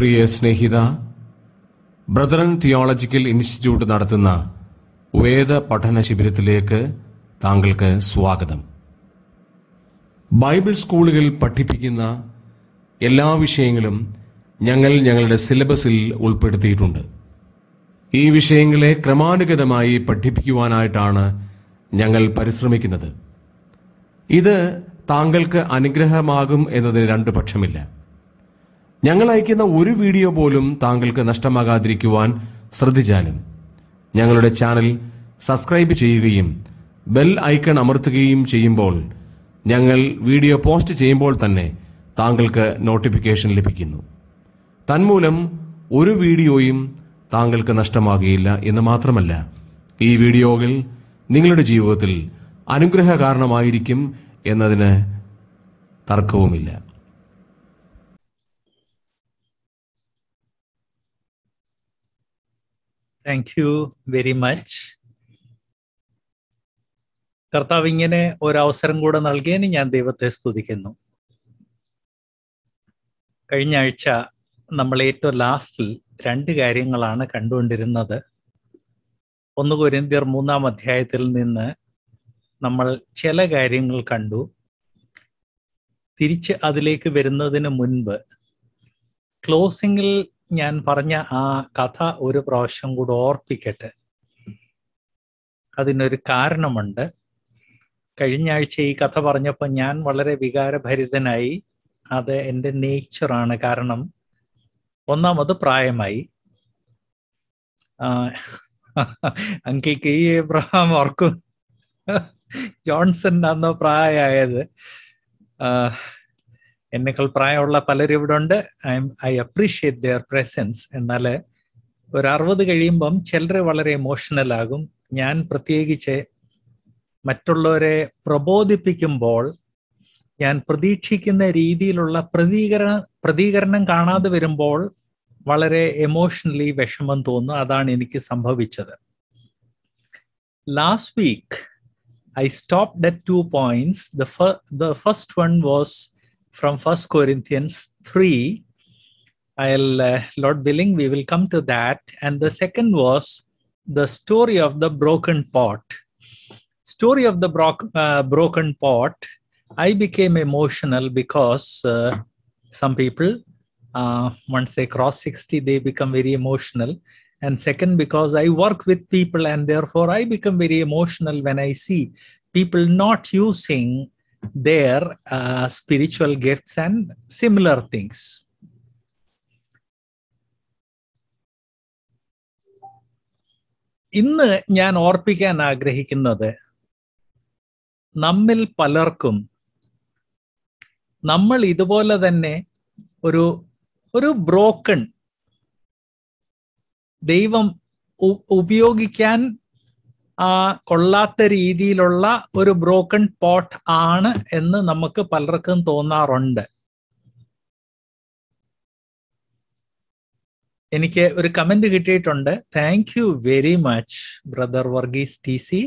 പ്രിയ സ്നേഹിത brethren theological institute നടത്തുന്ന വേദ പഠന ശിബിരത്തിലേക്ക് താങ്കൾക്ക് സ്വാഗതം. ബൈബിൾ സ്കൂളുകളിൽ പഠിപ്പിക്കുന്ന എല്ലാ വിഷയങ്ങളും ഞങ്ങൾ ഞങ്ങളുടെ സിലബസിൽ ഉൾപ്പെടുത്തിയിട്ടുണ്ട്. ഈ വിഷയങ്ങളെ ക്രമാനുഗതമായി പഠിപ്പിക്കുവാനായിട്ടാണ് ഞങ്ങൾ പരിശ്രമിക്കുന്നത്. ഇത് താങ്കൾക്ക് അനുഗ്രഹമാകും എന്നതിന് രണ്ടു പക്ഷമില്ല. ഞങ്ങൾ അയക്കുന്ന ഒരു വീഡിയോ പോലും താങ്കൾക്ക് നഷ്ടമാകാതിരിക്കുവാൻ ശ്രദ്ധിച്ചാലും ഞങ്ങളുടെ ചാനൽ സബ്സ്ക്രൈബ് ചെയ്യുകയും ബെൽ ഐക്കൺ അമർത്തുകയും ചെയ്യുമ്പോൾ ഞങ്ങൾ വീഡിയോ പോസ്റ്റ് ചെയ്യുമ്പോൾ തന്നെ താങ്കൾക്ക് നോട്ടിഫിക്കേഷൻ ലഭിക്കുന്നു. തന്മൂലം ഒരു വീഡിയോയും താങ്കൾക്ക് നഷ്ടമാകുകയില്ല എന്ന് മാത്രമല്ല ഈ വീഡിയോകൾ നിങ്ങളുടെ ജീവിതത്തിൽ അനുഗ്രഹ കാരണമായിരിക്കും എന്നതിന് തർക്കവുമില്ല. താങ്ക് യു വെരി മച്ച് കർത്താവ് ഇങ്ങനെ ഒരവസരം കൂടെ നൽകിയതിന് ഞാൻ ദൈവത്തെ സ്തുതിക്കുന്നു. കഴിഞ്ഞ ആഴ്ച നമ്മൾ ഏറ്റവും ലാസ്റ്റിൽ രണ്ട് കാര്യങ്ങളാണ് കണ്ടുകൊണ്ടിരുന്നത്. ഒന്ന് കൊരിന്തിയർ മൂന്നാം അധ്യായത്തിൽ നിന്ന് നമ്മൾ ചില കാര്യങ്ങൾ കണ്ടു. തിരിച്ച് അതിലേക്ക് വരുന്നതിന് മുൻപ് ക്ലോസിങ്ങിൽ ഞാൻ പറഞ്ഞ ആ കഥ ഒരു പ്രാവശ്യം കൂടെ ഓർപ്പിക്കട്ടെ. അതിനൊരു കാരണമുണ്ട്. കഴിഞ്ഞ ആഴ്ച ഈ കഥ പറഞ്ഞപ്പോൾ ഞാൻ വളരെ വികാരഭരിതനായി. അത് എന്റെ നേച്ചറാണ് കാരണം ഒന്നാമത് പ്രായമായി. അങ്കിൾ ഈ എബ്രഹാം ഓർക്കും. ജോൺസൺ അന്ന് പ്രായമായത്. എന്നെക്കാൾ പ്രായമുള്ള പലരും ഇവിടെ ഉണ്ട്. I I appreciate their presence എന്നാൽ ഒരു അറുപത് കഴിയുമ്പം ചിലർ വളരെ ഇമോഷണൽ ആകും. ഞാൻ പ്രത്യേകിച്ച് മറ്റുള്ളവരെ പ്രബോധിപ്പിക്കുമ്പോൾ ഞാൻ പ്രതീക്ഷിക്കുന്ന രീതിയിലുള്ള പ്രതികരണ പ്രതികരണം കാണാതെ വരുമ്പോൾ വളരെ എമോഷണലി വിഷമം തോന്നുന്നു അതാണ് എനിക്ക് സംഭവിച്ചത്. Last week I stop that two points the first one was from First Corinthians 3. I'll, uh, Lord willing, we will come to that. And the second was the story of the broken pot. Story of the bro- uh, broken pot. I became emotional because uh, some people, once they cross 60, they become very emotional. And second, because I work with people, and therefore I become very emotional when I see people not using their uh, spiritual gifts and similar things. ഇന്ന് ഞാൻ ഓർപ്പിക്കാൻ ആഗ്രഹിക്കുന്നത് നമ്മിൽ പലർക്കും നമ്മൾ ഇതുപോലെ തന്നെ ഒരു ഒരു ബ്രോക്കൺ ദൈവം ഉപയോഗിക്കാൻ ആ കൊള്ളാത്ത രീതിയിലുള്ള ഒരു ബ്രോക്കൺ പോട്ട് ആണ് എന്ന് നമുക്ക് പലർക്കും തോന്നാറുണ്ട്. എനിക്ക് ഒരു കമന്റ് കിട്ടിയിട്ടുണ്ട്. Thank you very much brother Varghese T C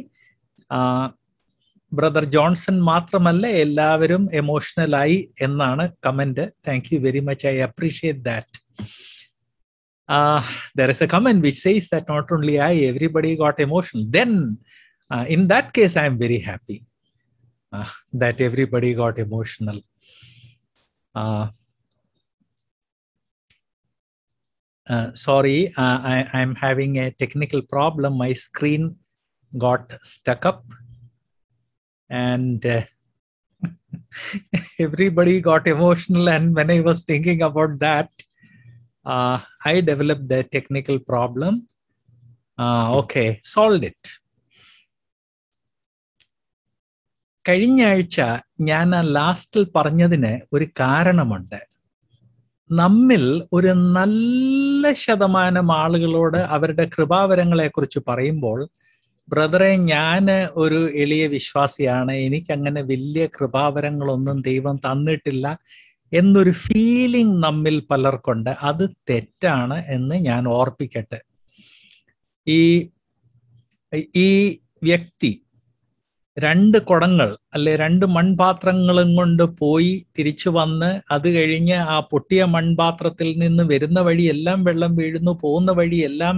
brother Johnson മാത്രമല്ല എല്ലാവരും എമോഷണലായി എന്നാണ് comment thank you very much I appreciate that uh, there is a comment which says that not only I, everybody got emotional. Then, uh, in that case, I am very happy uh, that everybody got emotional. sorry, I, I'm having a technical problem. My screen got stuck up, and everybody got emotional. And when I was thinking about that, uh, I developed the technical problem. Uh, okay, solved it. കഴിഞ്ഞ ആഴ്ച ഞാൻ ആ ലാസ്റ്റിൽ പറഞ്ഞതിന് ഒരു കാരണമുണ്ട് നമ്മിൽ ഒരു നല്ല ശതമാനം ആളുകളോട് അവരുടെ കൃപാവരങ്ങളെ കുറിച്ച് പറയുമ്പോൾ ബ്രദറെ ഞാൻ ഒരു എളിയ വിശ്വാസിയാണ് എനിക്ക് അങ്ങനെ വലിയ കൃപാവരങ്ങളൊന്നും ദൈവം തന്നിട്ടില്ല എന്നൊരു ഫീലിംഗ് നമ്മിൽ പലർക്കുണ്ട്. അത് തെറ്റാണ് എന്ന് ഞാൻ ഓർപ്പിക്കട്ടെ. ഈ ഈ വ്യക്തി രണ്ട് കുടങ്ങൾ അല്ലെ രണ്ട് മൺപാത്രങ്ങളും കൊണ്ട് പോയി തിരിച്ചു വന്ന് അത് കഴിഞ്ഞ് ആ പൊട്ടിയ മൺപാത്രത്തിൽ നിന്ന് വരുന്ന വഴി എല്ലാം വെള്ളം വീഴുന്നു പോകുന്ന വഴി എല്ലാം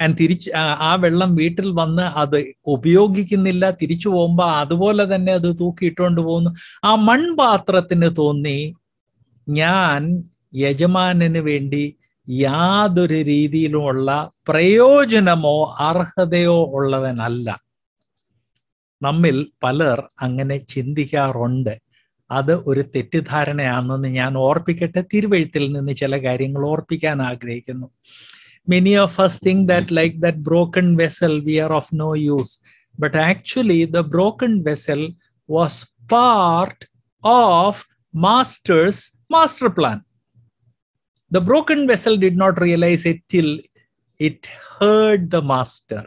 ആൻഡ് തിരിച്ച് ആ വെള്ളം വീട്ടിൽ വന്ന് അത് ഉപയോഗിക്കുന്നില്ല തിരിച്ചു പോകുമ്പോൾ അതുപോലെ തന്നെ അത് തൂക്കിയിട്ടുകൊണ്ട് പോകുന്നു. ആ മൺപാത്രത്തിന് തോന്നി ഞാൻ യജമാനന് വേണ്ടി യാതൊരു രീതിയിലുമുള്ള പ്രയോജനമോ അർഹതയോ ഉള്ളവനല്ല. നമ്മിൽ പലർ അങ്ങനെ ചിന്തിക്കാറുണ്ട്. അത് ഒരു തെറ്റിദ്ധാരണയാണെന്ന് ഞാൻ ഓർപ്പിക്കട്ടെ. തിരുവഴുത്തിൽ നിന്ന് ചില കാര്യങ്ങൾ ഓർപ്പിക്കാൻ ആഗ്രഹിക്കുന്നു. Many of us think that like that broken vessel we are of no use. But actually the broken vessel was part of master's master plan. The broken vessel did not realize it till it heard the master.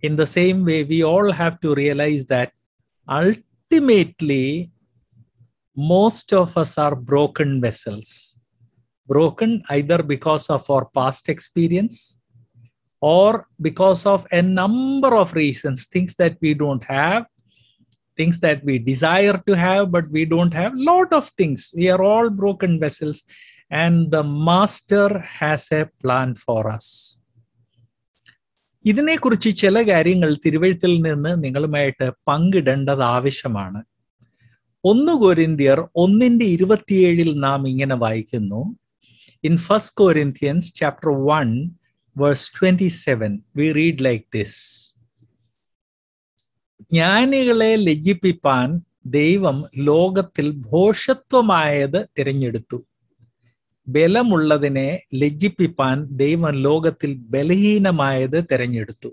In the same way we all have to realize that ultimately most of us are broken vessels. Broken either because of our past experience or because of a number of reasons things that we don't have things that we desire to have but we don't have lot of things we are all broken vessels and the master has a plan for us ഇതിനെക്കുറിച്ച് ചില കാര്യങ്ങൾ തിരുവഴുത്തിൽ നിന്ന് നിങ്ങളുമായിട്ട് പങ്കിടേണ്ടത് ആവശ്യമാണ് ഒന്ന് കൊരിന്തിയർ ഒന്നിന്റെ ഇരുപത്തിയേഴിൽ നാം ഇങ്ങനെ വായിക്കുന്നു in First Corinthians chapter 1, verse 27, we read like this ജ്ഞാനികളെ ലജ്ജിപ്പിപ്പാൻ ദൈവം ലോകത്തിൽ ഭോഷത്വമായത് തിരഞ്ഞെടുത്തു. ബലമുള്ളതിനെ ലജ്ജിപ്പിപ്പാൻ ദൈവം ലോകത്തിൽ ബലഹീനമായത് തിരഞ്ഞെടുത്തു.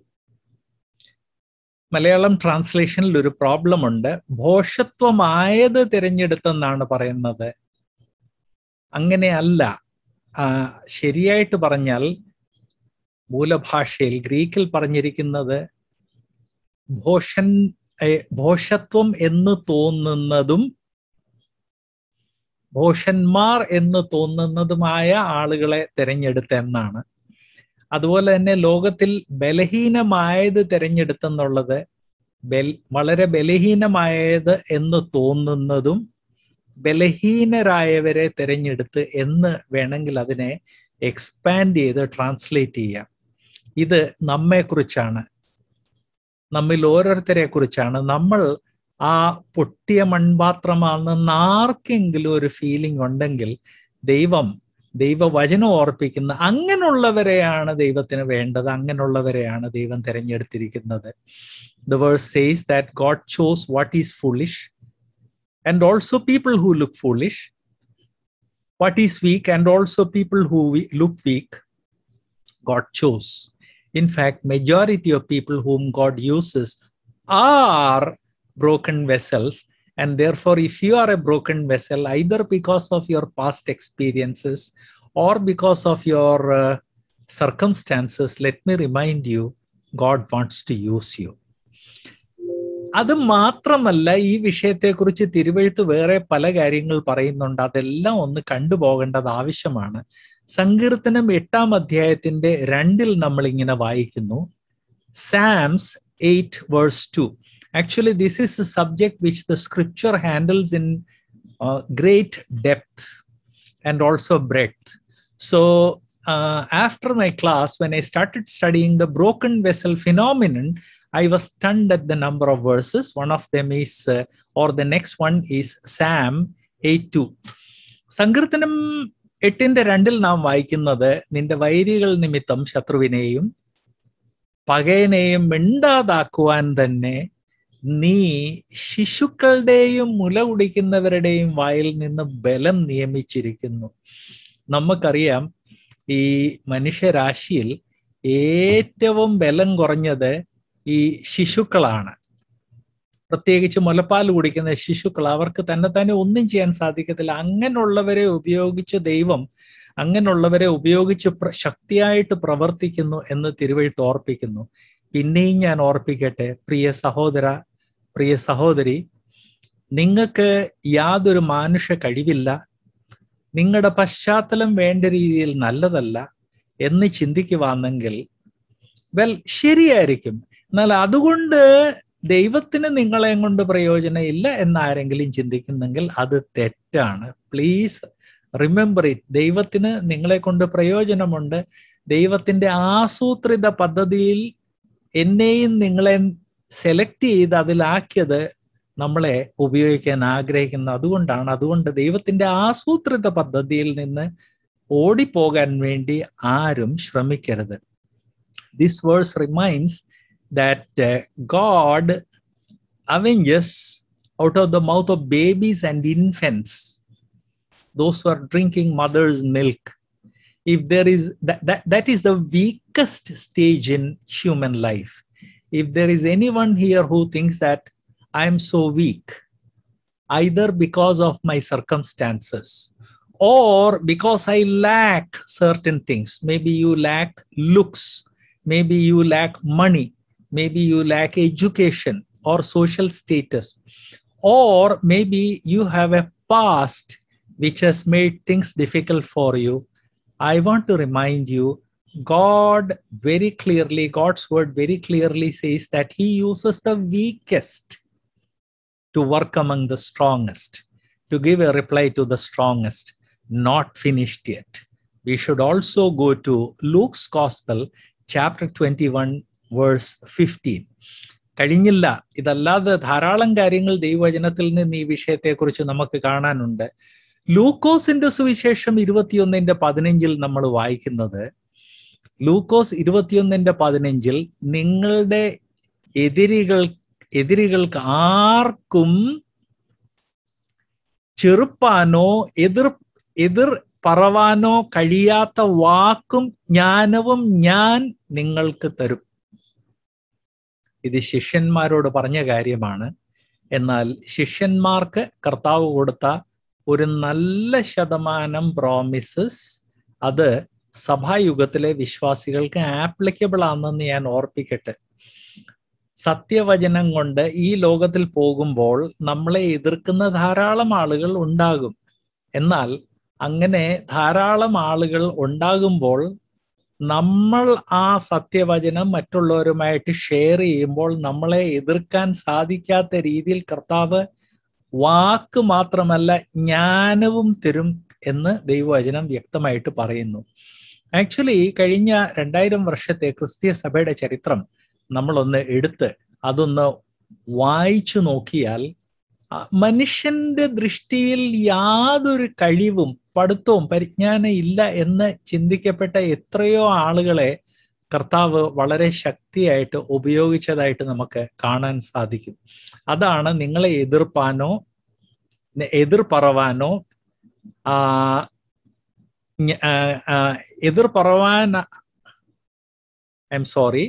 മലയാളം ട്രാൻസ്ലേഷനിൽ ഒരു പ്രോബ്ലം ഉണ്ട്. ഭോഷത്വമായത് തിരഞ്ഞെടുത്തെന്നാണ് പറയുന്നത്. അങ്ങനെയല്ല ശരിയായിട്ട് പറഞ്ഞാൽ മൂലഭാഷയിൽ ഗ്രീക്കിൽ പറഞ്ഞിരിക്കുന്നത് ഭോഷൻ ഭോഷത്വം എന്ന് തോന്നുന്നതും ഭോഷന്മാർ എന്ന് തോന്നുന്നതുമായ ആളുകളെ തിരഞ്ഞെടുത്തെന്നാണ് അതുപോലെ തന്നെ ലോകത്തിൽ ബലഹീനമായത് തിരഞ്ഞെടുത്തെന്നുള്ളത് ബൽ വളരെ ബലഹീനമായത് എന്ന് തോന്നുന്നതും ബലഹീനരായവരെ തിരഞ്ഞെടുത്ത് എന്ന് വേണമെങ്കിൽ അതിനെ എക്സ്പാൻഡ് ചെയ്ത് ട്രാൻസ്ലേറ്റ് ചെയ്യാം. ഇത് നമ്മെക്കുറിച്ചാണ്. നമ്മിൽ ഓരോരുത്തരെ കുറിച്ചാണ്. നമ്മൾ ആ പൊട്ടിയ മൺപാത്രമാണെന്ന് ആർക്കെങ്കിലും ഒരു ഫീലിംഗ് ഉണ്ടെങ്കിൽ ദൈവം ദൈവവചനം ഓർപ്പിക്കുന്ന അങ്ങനെയുള്ളവരെയാണ് ദൈവത്തിന് വേണ്ടത്. അങ്ങനെയുള്ളവരെയാണ് ദൈവം തിരഞ്ഞെടുത്തിരിക്കുന്നത്. The verse says that God chose what is foolish and also people who look foolish. What is weak and also people who look weak God chose in fact majority of people whom god uses are broken vessels and therefore if you are a broken vessel either because of your past experiences or because of your uh, circumstances let me remind you god wants to use you അത് മാത്രമല്ല ഈ വിഷയത്തെക്കുറിച്ച് തിരുവഴുത്ത് വേറെ പല കാര്യങ്ങൾ പറയുന്നുണ്ട് അതെല്ലാം ഒന്ന് കണ്ടുപോകേണ്ടത് ആവശ്യമാണ് സങ്കീർത്തനം എട്ടാം അധ്യായത്തിന്റെ രണ്ടിൽ നമ്മൾ ഇങ്ങനെ വായിക്കുന്നു Psalms eight verse two actually this is a subject which the scripture handles in great depth and also breadth so after my class when I started studying the broken vessel phenomenon I was stunned at the number of verses. One of them is, uh, or the next one is Sam 8 2. സങ്കീർത്തനം എട്ടിന്റെ രണ്ടിൽ നാം വായിക്കുന്നത് നിന്റെ വൈരികൾ നിമിത്തം ശത്രുവിനെയും പകയനെയും മിണ്ടാതാക്കുവാൻ തന്നെ നീ ശിശുക്കളുടെയും മുല കുടിക്കുന്നവരുടെയും വായിൽ നിന്ന് ബലം നിയമിച്ചിരിക്കുന്നു. നമുക്കറിയാം ഈ മനുഷ്യരാശിയിൽ ഏറ്റവും ബലം കുറഞ്ഞത് ഈ ശിശുക്കളാണ്. പ്രത്യേകിച്ച് മുലപ്പാൽ കുടിക്കുന്ന ശിശുക്കൾ അവർക്ക് തന്നെ തന്നെ ഒന്നും ചെയ്യാൻ സാധിക്കത്തില്ല. അങ്ങനെയുള്ളവരെ ഉപയോഗിച്ച് ദൈവം അങ്ങനെയുള്ളവരെ ഉപയോഗിച്ച് ശക്തിയായിട്ട് പ്രവർത്തിക്കുന്നു എന്ന് തിരുവഴുത്ത് ഓർപ്പിക്കുന്നു. പിന്നെയും ഞാൻ ഓർപ്പിക്കട്ടെ പ്രിയ സഹോദര പ്രിയ സഹോദരി നിങ്ങൾക്ക് യാതൊരു മാനുഷ കഴിവില്ല. നിങ്ങളുടെ പശ്ചാത്തലം വേണ്ട രീതിയിൽ നല്ലതല്ല എന്ന് ചിന്തിക്കുവാണെങ്കിൽ വെൽ ശരിയായിരിക്കും. എന്നാൽ അതുകൊണ്ട് ദൈവത്തിന് നിങ്ങളെ കൊണ്ട് പ്രയോജനമില്ല എന്ന് ആരെങ്കിലും ചിന്തിക്കുന്നെങ്കിൽ അത് തെറ്റാണ്. പ്ലീസ് റിമെമ്പർ ഇറ്റ് ദൈവത്തിന് നിങ്ങളെ കൊണ്ട് പ്രയോജനമുണ്ട്. ദൈവത്തിന്റെ ആസൂത്രിത പദ്ധതിയിൽ എന്നെയും നിങ്ങളെ സെലക്ട് ചെയ്ത് അതിലാക്കിയത് നമ്മളെ ഉപയോഗിക്കാൻ ആഗ്രഹിക്കുന്നു അതുകൊണ്ടാണ്. അതുകൊണ്ട് ദൈവത്തിന്റെ ആസൂത്രിത പദ്ധതിയിൽ നിന്ന് ഓടിപ്പോകാൻ വേണ്ടി ആരും ശ്രമിക്കരുത്. This verse that uh, God avenges out of the mouth of babies and infants those who are drinking mother's milk. If there is that, that that is the weakest stage in human life. If there is anyone here who thinks that i am so weak either because of my circumstances or because i lack certain things. Maybe you lack looks. Maybe you lack money maybe you lack education or social status or maybe you have a past which has made things difficult for you, I want to remind you God very clearly, God's word very clearly says that He uses the weakest to work among the strongest, to give a reply to the strongest, not finished yet. We should also go to Luke's Gospel, chapter 21, verse 15. കഴിഞ്ഞില്ല. ഇതല്ലാതെ ധാരാളം കാര്യങ്ങൾ ദൈവവചനത്തിൽ നിന്ന് ഈ വിഷയത്തെക്കുറിച്ച് നമുക്ക് കാണാനുണ്ട്. ലൂക്കോസിന്റെ സുവിശേഷം ഇരുപത്തിയൊന്നിന്റെ പതിനഞ്ചിൽ നമ്മൾ വായിക്കുന്നത് ലൂക്കോസ് ഇരുപത്തിയൊന്നിന്റെ പതിനഞ്ചിൽ നിങ്ങളുടെ എതിരികൾ എതിരികൾക്ക് ആർക്കും ചെറുപ്പാനോ എതിർ എതിർ പറവാനോ കഴിയാത്ത വാക്കും ജ്ഞാനവും ഞാൻ നിങ്ങൾക്ക് തരും. ഇത് ശിഷ്യന്മാരോട് പറഞ്ഞ കാര്യമാണ്. എന്നാൽ ശിഷ്യന്മാർക്ക് കർത്താവ് കൊടുത്ത ഒരു നല്ല ശതമാനം പ്രോമിസസ് അത് സഭായുഗത്തിലെ വിശ്വാസികൾക്ക് ആപ്ലിക്കബിൾ ആണെന്ന് ഞാൻ ഓർപ്പിക്കട്ടെ. സത്യവചനം കൊണ്ട് ഈ ലോകത്തിൽ പോകുമ്പോൾ നമ്മളെ എതിർക്കുന്ന ധാരാളം ആളുകൾ ഉണ്ടാകും. എന്നാൽ അങ്ങനെ ധാരാളം ആളുകൾ ഉണ്ടാകുമ്പോൾ നമ്മൾ ആ സത്യവചനം മറ്റുള്ളവരുമായിട്ട് ഷെയർ ചെയ്യുമ്പോൾ നമ്മളെ എതിർക്കാൻ സാധിക്കാത്ത രീതിയിൽ കർത്താവ് വാക്ക് മാത്രമല്ല ജ്ഞാനവും തരും എന്ന് ദൈവവചനം വ്യക്തമായിട്ട് പറയുന്നു. ആക്ച്വലി കഴിഞ്ഞ രണ്ടായിരം വർഷത്തെ ക്രിസ്തീയ സഭയുടെ ചരിത്രം നമ്മളൊന്ന് എടുത്ത് അതൊന്ന് വായിച്ചു നോക്കിയാൽ മനുഷ്യന്റെ ദൃഷ്ടിയിൽ യാതൊരു കഴിവും പഠിത്തവും പരിജ്ഞാനം ഇല്ല എന്ന് ചിന്തിക്കപ്പെട്ട എത്രയോ ആളുകളെ കർത്താവ് വളരെ ശക്തിയായിട്ട് ഉപയോഗിച്ചതായിട്ട് നമുക്ക് കാണാൻ സാധിക്കും. അതാണ് നിങ്ങളെ എതിർപ്പാനോ എതിർ പറവാനോ ആ എതിർ പറവാൻ ഐ എം സോറി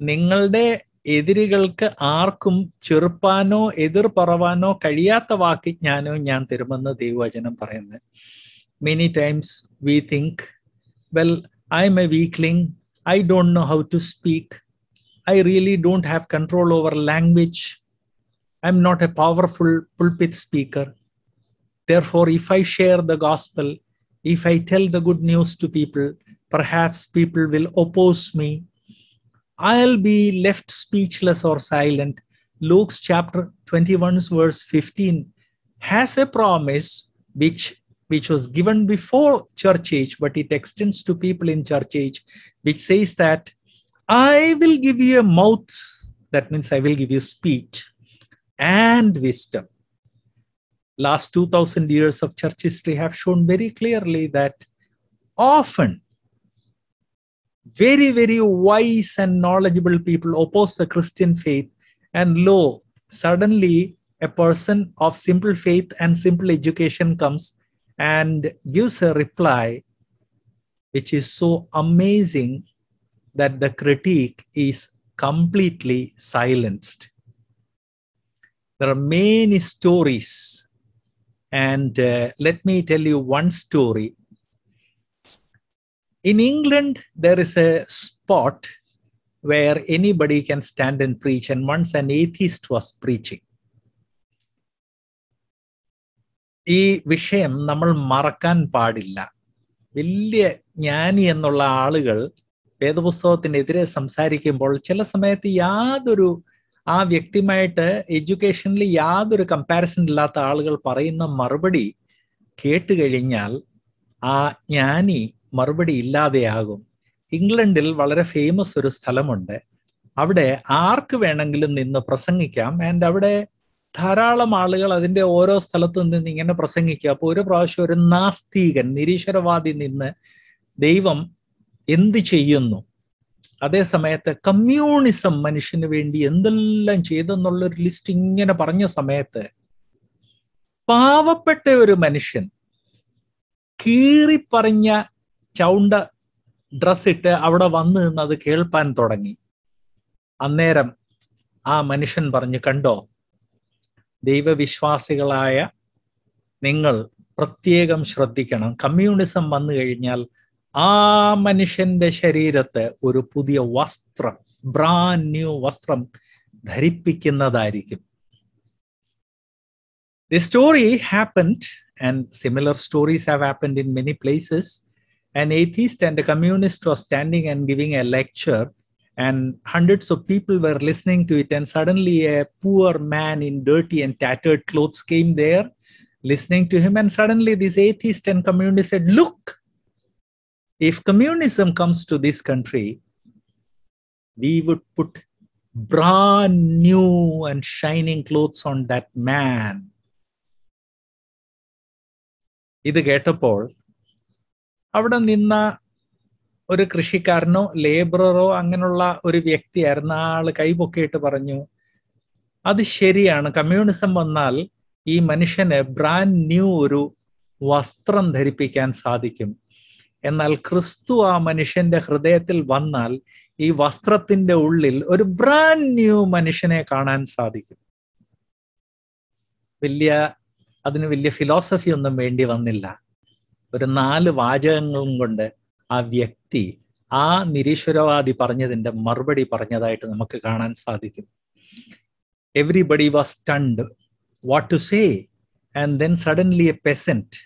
നിങ്ങളുടെ എതിരികൾക്ക് ആർക്കും ചെറുപ്പാനോ എതിർ പറവാനോ കഴിയാത്ത വാക്ക് ജ്ഞാനോ ഞാൻ തരുമെന്ന് ദൈവവചനം പറയുന്നത് many times we think well I am a weakling I don't know how to speak. I really don't have control over language. I'm not a powerful pulpit speaker. Therefore, if I share the gospel, if I tell the good news to people, perhaps people will oppose me. I'll be left speechless or silent. Luke's chapter 21, verse 15 has a promise which which was given before church age, but it extends to people in church age, which says that I will give you a mouth, that means I will give you speech and wisdom. Last 2000 years of church history have shown very clearly that often very, very wise and knowledgeable people oppose the Christian faith, and lo, suddenly a person of simple faith and simple education comes and gives a reply which is so amazing that the critique is completely silenced. There are many stories, and uh, let me tell you one story. In England, there is a spot where anybody can stand and preach, and once an atheist was preaching. ഈ വിഷയം നമ്മൾ മറക്കാൻ പാടില്ല വലിയ ജ്ഞാനി എന്നുള്ള ആളുകൾ വേദപുസ്തകത്തിനെതിരെ സംസാരിക്കുമ്പോൾ ചില സമയത്ത് യാതൊരു ആ വ്യക്തിയുമായിട്ട് എഡ്യൂക്കേഷനിൽ യാതൊരു കമ്പാരിസൺ ഇല്ലാത്ത ആളുകൾ പറയുന്ന മറുപടി കേട്ട് കഴിഞ്ഞാൽ ആ ജ്ഞാനി മറുപടി ഇല്ലാതെയാകും. ഇംഗ്ലണ്ടിൽ വളരെ ഫേമസ് ഒരു സ്ഥലമുണ്ട്. അവിടെ ആർക്ക് വേണമെങ്കിലും നിന്ന് പ്രസംഗിക്കാം. ആൻഡ് അവിടെ ധാരാളം ആളുകൾ അതിന്റെ ഓരോ സ്ഥലത്തു നിന്ന് ഇങ്ങനെ പ്രസംഗിക്കുക. അപ്പോൾ ഒരു പ്രാവശ്യം ഒരു നാസ്തികൻ നിരീശ്വരവാദി നിന്ന് ദൈവം എന്ത് ചെയ്യുന്നു? അതേ സമയത്ത് കമ്മ്യൂണിസം മനുഷ്യന് വേണ്ടി എന്തെല്ലാം ചെയ്തെന്നുള്ള ഒരു ലിസ്റ്റ് ഇങ്ങനെ പറഞ്ഞ സമയത്ത് പാവപ്പെട്ട ഒരു മനുഷ്യൻ കീറിപ്പറഞ്ഞ ചൗണ്ട ഡ്രസ് ഇട്ട് അവിടെ വന്നു നിന്നത് കേൾപ്പാൻ തുടങ്ങി. അന്നേരം ആ മനുഷ്യൻ പറഞ്ഞു കണ്ടോ ദൈവവിശ്വാസികളായ നിങ്ങൾ പ്രത്യേകം ശ്രദ്ധിക്കണം. കമ്മ്യൂണിസം വന്നു കഴിഞ്ഞാൽ ആ മനുഷ്യന്റെ ശരീരത്ത് ഒരു പുതിയ വസ്ത്രം ബ്രാൻഡ് ന്യൂ വസ്ത്രം ധരിപ്പിക്കുന്നതായിരിക്കും. The story happened and similar stories have happened in many places an atheist and a communist was standing and giving a lecture and hundreds of people were listening to it and suddenly a poor man in dirty and tattered clothes came there listening to him and suddenly this atheist and communist said look if communism comes to this country we would put brand new and shining clothes on that man ഇത് കേട്ടപ്പോൾ അവിടെ നിന്ന ഒരു കൃഷിക്കാരനോ ലേബററോ അങ്ങനെയുള്ള ഒരു വ്യക്തിയായിരുന്നു. ആൾ കൈപൊക്കിയിട്ട് പറഞ്ഞു അത് ശരിയാണ്. കമ്മ്യൂണിസം വന്നാൽ ഈ മനുഷ്യന് ബ്രാൻഡ് ന്യൂ ഒരു വസ്ത്രം ധരിപ്പിക്കാൻ സാധിക്കും. എന്നാൽ ക്രിസ്തു ആ മനുഷ്യന്റെ ഹൃദയത്തിൽ വന്നാൽ ഈ വസ്ത്രത്തിന്റെ ഉള്ളിൽ ഒരു ബ്രാൻഡ് ന്യൂ മനുഷ്യനെ കാണാൻ സാധിക്കും. വലിയ അതിന് വലിയ ഫിലോസഫി ഒന്നും വേണ്ടി വന്നില്ല. ഒരു നാല് വാചകങ്ങളും കൊണ്ട് ആ വ്യക്തി ആ നിരീശ്വരവാദി പറഞ്ഞതിന്റെ മറുപടി പറഞ്ഞതായിട്ട് നമുക്ക് കാണാൻ സാധിക്കും everybody was stunned what to say and then suddenly a peasant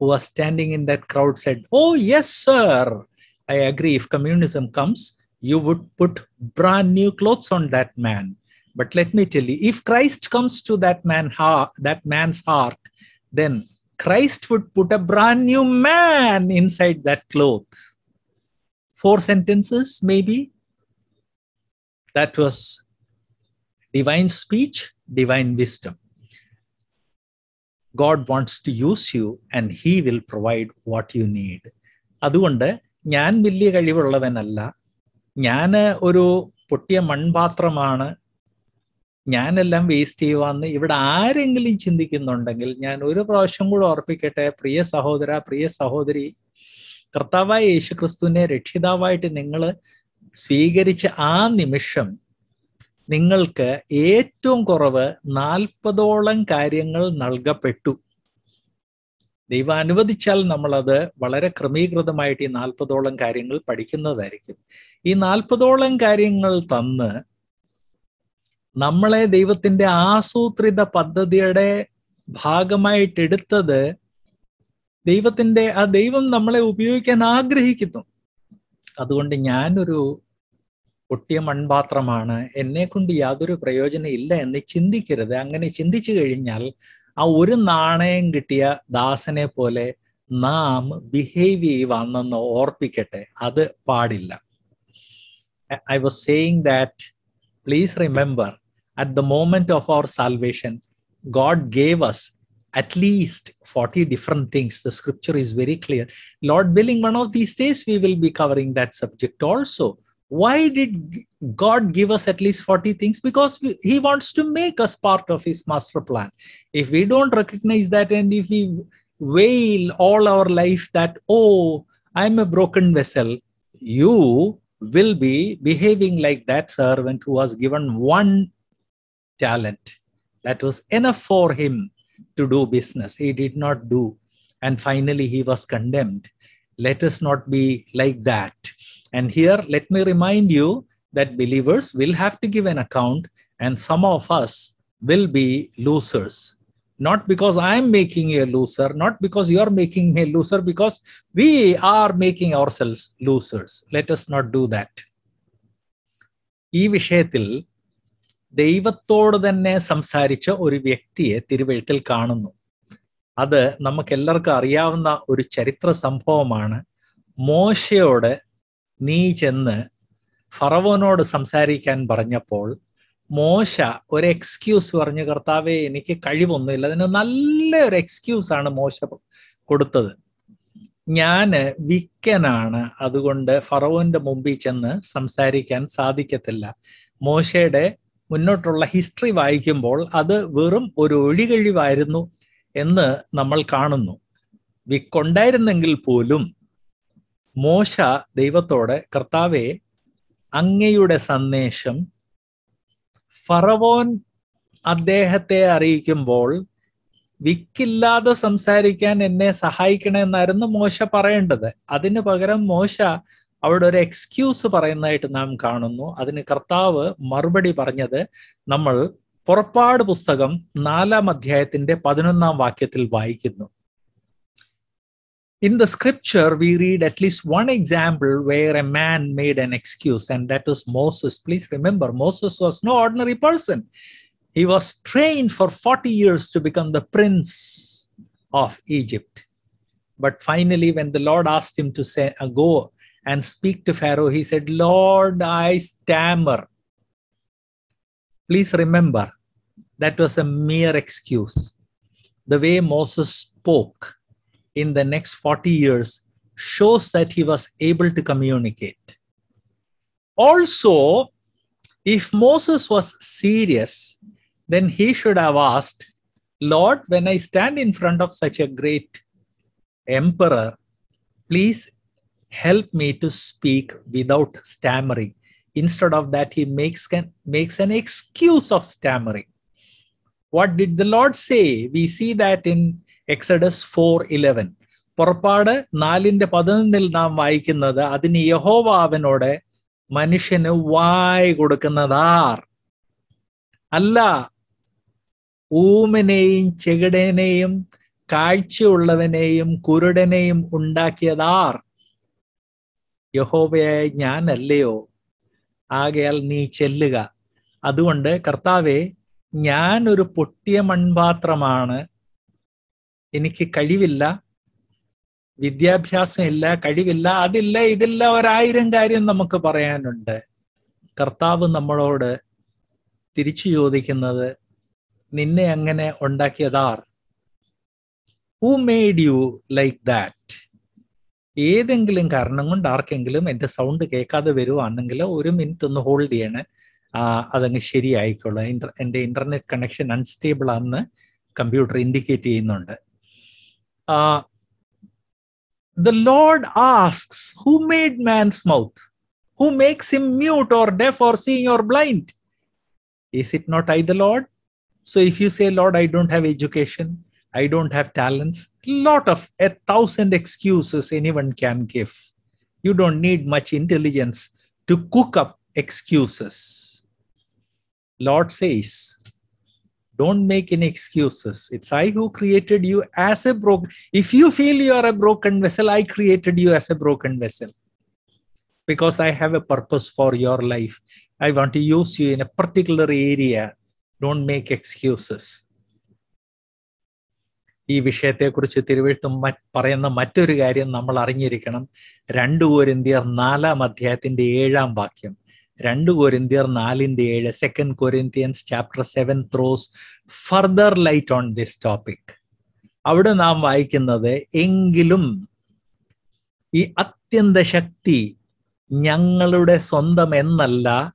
who was standing in that crowd said, Oh, yes, sir. I agree. If communism comes, you would put brand new clothes on that man. But let me tell you, if Christ comes to that man heart, that man's heart, then Christ would put a brand new man inside that clothes. Four sentences, maybe. That was divine speech, divine wisdom. God wants to use you and He will provide what you need. അതുകൊണ്ട് ഞാൻ വലിയ കഴിവുള്ളവനല്ല ഞാൻ ഒരു പൊട്ടിയ മൺപാത്രമാണ് ഞാനെല്ലാം waste ചെയ്യുവാന്ന് ഇവിടെ ആരെങ്കിലും ചിന്തിക്കുന്നുണ്ടെങ്കിൽ ഞാൻ ഒരു പ്രാവശ്യം കൂടെ ഓർപ്പിക്കട്ടെ പ്രിയ സഹോദര പ്രിയ സഹോദരി കർത്താവായ യേശുക്രിസ്തുവിനെ രക്ഷിതാവായിട്ട് നിങ്ങൾ സ്വീകരിച്ച ആ നിമിഷം നിങ്ങൾക്ക് ഏറ്റവും കുറവ് നാൽപ്പതോളം കാര്യങ്ങൾ നൽകപ്പെട്ടു. ദൈവം അനുവദിച്ചാൽ നമ്മളത് വളരെ ക്രമീകൃതമായിട്ട് ഈ നാൽപ്പതോളം കാര്യങ്ങൾ പഠിക്കുന്നതായിരിക്കും. ഈ നാൽപ്പതോളം കാര്യങ്ങൾ തന്ന് നമ്മളെ ദൈവത്തിന്റെ ആസൂത്രിത പദ്ധതിയുടെ ഭാഗമായിട്ട് എടുത്തത് ദൈവത്തിന്റെ ആ ദൈവം നമ്മളെ ഉപയോഗിക്കാൻ ആഗ്രഹിക്കുന്നു. അതുകൊണ്ട് ഞാനൊരു പൊട്ടിയ മൺപാത്രമാണ്. എന്നെ കൊണ്ട് യാതൊരു പ്രയോജനം ഇല്ല എന്ന് ചിന്തിക്കരുത്. അങ്ങനെ ചിന്തിച്ചു കഴിഞ്ഞാൽ ആ ഒരു നാണയം കിട്ടിയ ദാസനെ പോലെ നാം ബിഹേവ് ചെയ്യുവാണെന്ന് ഓർപ്പിക്കട്ടെ. അത് പാടില്ല. I was saying that please remember at the moment of our salvation, God gave us at least 40 different things. The scripture is very clear. Lord willing, one of these days we will be covering that subject also. Why did God give us at least 40 things? Because we, He wants to make us part of His master plan. If we don't recognize that and if we wail all our life that, oh, I'm a broken vessel, you will be behaving like that servant who was given one talent. That was enough for him to do business. He did not do. And finally, he was condemned. Let us not be like that. And here, let me remind you that believers will have to give an account, and some of us will be losers. Not because I'm making you a loser, not because you're making me a loser, because we are making ourselves losers. Let us not do that. ഈ വിഷയത്തിൽ ദൈവത്തോട് തന്നെ സംസാരിച്ച ഒരു വ്യക്തിയെ തിരുവഴുത്തിൽ കാണുന്നു. അത് നമുക്ക് എല്ലാവർക്കും അറിയാവുന്ന ഒരു ചരിത്ര സംഭവമാണ്. മോശയോട് നീ ചെന്ന് ഫറവോനോട് സംസാരിക്കാൻ പറഞ്ഞപ്പോൾ മോശ ഒരു എക്സ്ക്യൂസ് പറഞ്ഞു കർത്താവെ എനിക്ക് കഴിവൊന്നുമില്ല. അതിന് നല്ല ഒരു എക്സ്ക്യൂസ് ആണ് മോശ കൊടുത്തത്. ഞാൻ വിക്കനാണ് അതുകൊണ്ട് ഫറവോന്റെ മുമ്പിൽ ചെന്ന് സംസാരിക്കാൻ സാധിക്കത്തില്ല. മോശയുടെ മുന്നോട്ടുള്ള ഹിസ്റ്ററി വായിക്കുമ്പോൾ അത് വെറും ഒരു ഒഴികഴിവായിരുന്നു എന്ന് നമ്മൾ കാണുന്നു. വിക്കൊണ്ടായിരുന്നെങ്കിൽ പോലും മോശ ദൈവത്തോട് കർത്താവെ അങ്ങയുടെ സന്ദേശം ഫറവോൻ അദ്ദേഹത്തെ അറിയിക്കുമ്പോൾ വിക്കില്ലാതെ സംസാരിക്കാൻ എന്നെ സഹായിക്കണമെന്നായിരുന്നു മോശ പറയേണ്ടത്. അതിനു പകരം മോശ അവിടെ ഒരു എക്സ്ക്യൂസ് പറയുന്നതായിട്ട് നാം കാണുന്നു അതിന് കർത്താവ് മറുപടി പറഞ്ഞത് നമ്മൾ പുറപ്പാട് പുസ്തകം നാലാം അധ്യായത്തിന്റെ പതിനൊന്നാം വാക്യത്തിൽ വായിക്കുന്നു In the scripture, we read at least one example where a man made an excuse, and that was Moses. Please remember, Moses was no ordinary person. He was trained for 40 years to become the prince of Egypt. But finally, when the Lord asked him to say, uh, go and speak to Pharaoh, he said, Lord, I stammer. Please remember, that was a mere excuse. The way Moses spoke in the next 40 years shows that he was able to communicate. Also, if Moses was serious, then he should have asked, Lord, when I stand in front of such a great emperor, please help me to speak without stammering. Instead of that, he makes, can, makes an excuse of stammering. What did the Lord say? We see that in four eleven പുറപ്പാട് നാലിന്റെ പതിനൊന്നിൽ നാം വായിക്കുന്നത് അതിന് യഹോവ മനുഷ്യന് വായ് കൊടുക്കുന്നതാർ അല്ല ഊമനെയും ചെകിടനെയും കാഴ്ചയുള്ളവനെയും കുരുടനെയും ഉണ്ടാക്കിയതാർ യഹോവയായ ഞാനല്ലയോ? ആകയാൽ നീ ചെല്ലുക. അതുകൊണ്ട് കർത്താവെ ഞാൻ ഒരു പൊട്ടിയ മൺപാത്രമാണ്. എനിക്ക് കഴിവില്ല. വിദ്യാഭ്യാസം ഇല്ല കഴിവില്ല അതില്ല ഇതില്ല ഒരായിരം കാര്യം നമുക്ക് പറയാനുണ്ട്. കർത്താവ് നമ്മളോട് തിരിച്ചു ചോദിക്കുന്നത് നിന്നെ അങ്ങനെ ഉണ്ടാക്കിയതാർ? Who made you like that ഏതെങ്കിലും കാരണം കൊണ്ട് ആർക്കെങ്കിലും എന്റെ സൗണ്ട് കേൾക്കാതെ വരുവാണെങ്കിൽ ഒരു മിനിറ്റ് ഒന്ന് ഹോൾഡ് ചെയ്യണേ. അതങ്ങ് ശരിയായിക്കോളൂ. ഇന്റർ എന്റെ ഇന്റർനെറ്റ് കണക്ഷൻ അൺസ്റ്റേബിൾ ആണെന്ന് കമ്പ്യൂട്ടർ ഇൻഡിക്കേറ്റ് ചെയ്യുന്നുണ്ട്. The lord asks who made man's mouth who makes him mute or deaf or seeing or blind is it not I the lord so if you say lord I don't have education, I don't have talents, lot of a thousand excuses anyone can give. You don't need much intelligence to cook up excuses. Lord says, don't make any excuses. It's i who created you as a broken if you feel you are a broken vessel i created you as a broken vessel. Because i have a purpose for your life. I want to use you in a particular area. Don't make excuses ഈ വിഷയത്തെക്കുറിച്ച് തിരുവഴുത്തും പറയുന്ന മറ്റൊരു കാര്യം നമ്മൾ അറിഞ്ഞിരിക്കണം. രണ്ടു കോരിന്തിയർ നാലാം അധ്യായത്തിന്റെ ഏഴാം വാക്യം. രണ്ട് കൊരിന്തിയർ നാലിന്റെ ഏഴ് second Corinthians chapter seven throws further light on this topic അവിടെ നാം വായിക്കുന്നത് എങ്കിലും ഈ അത്യന്ത ശക്തി ഞങ്ങളുടെ സ്വന്തം എന്നല്ല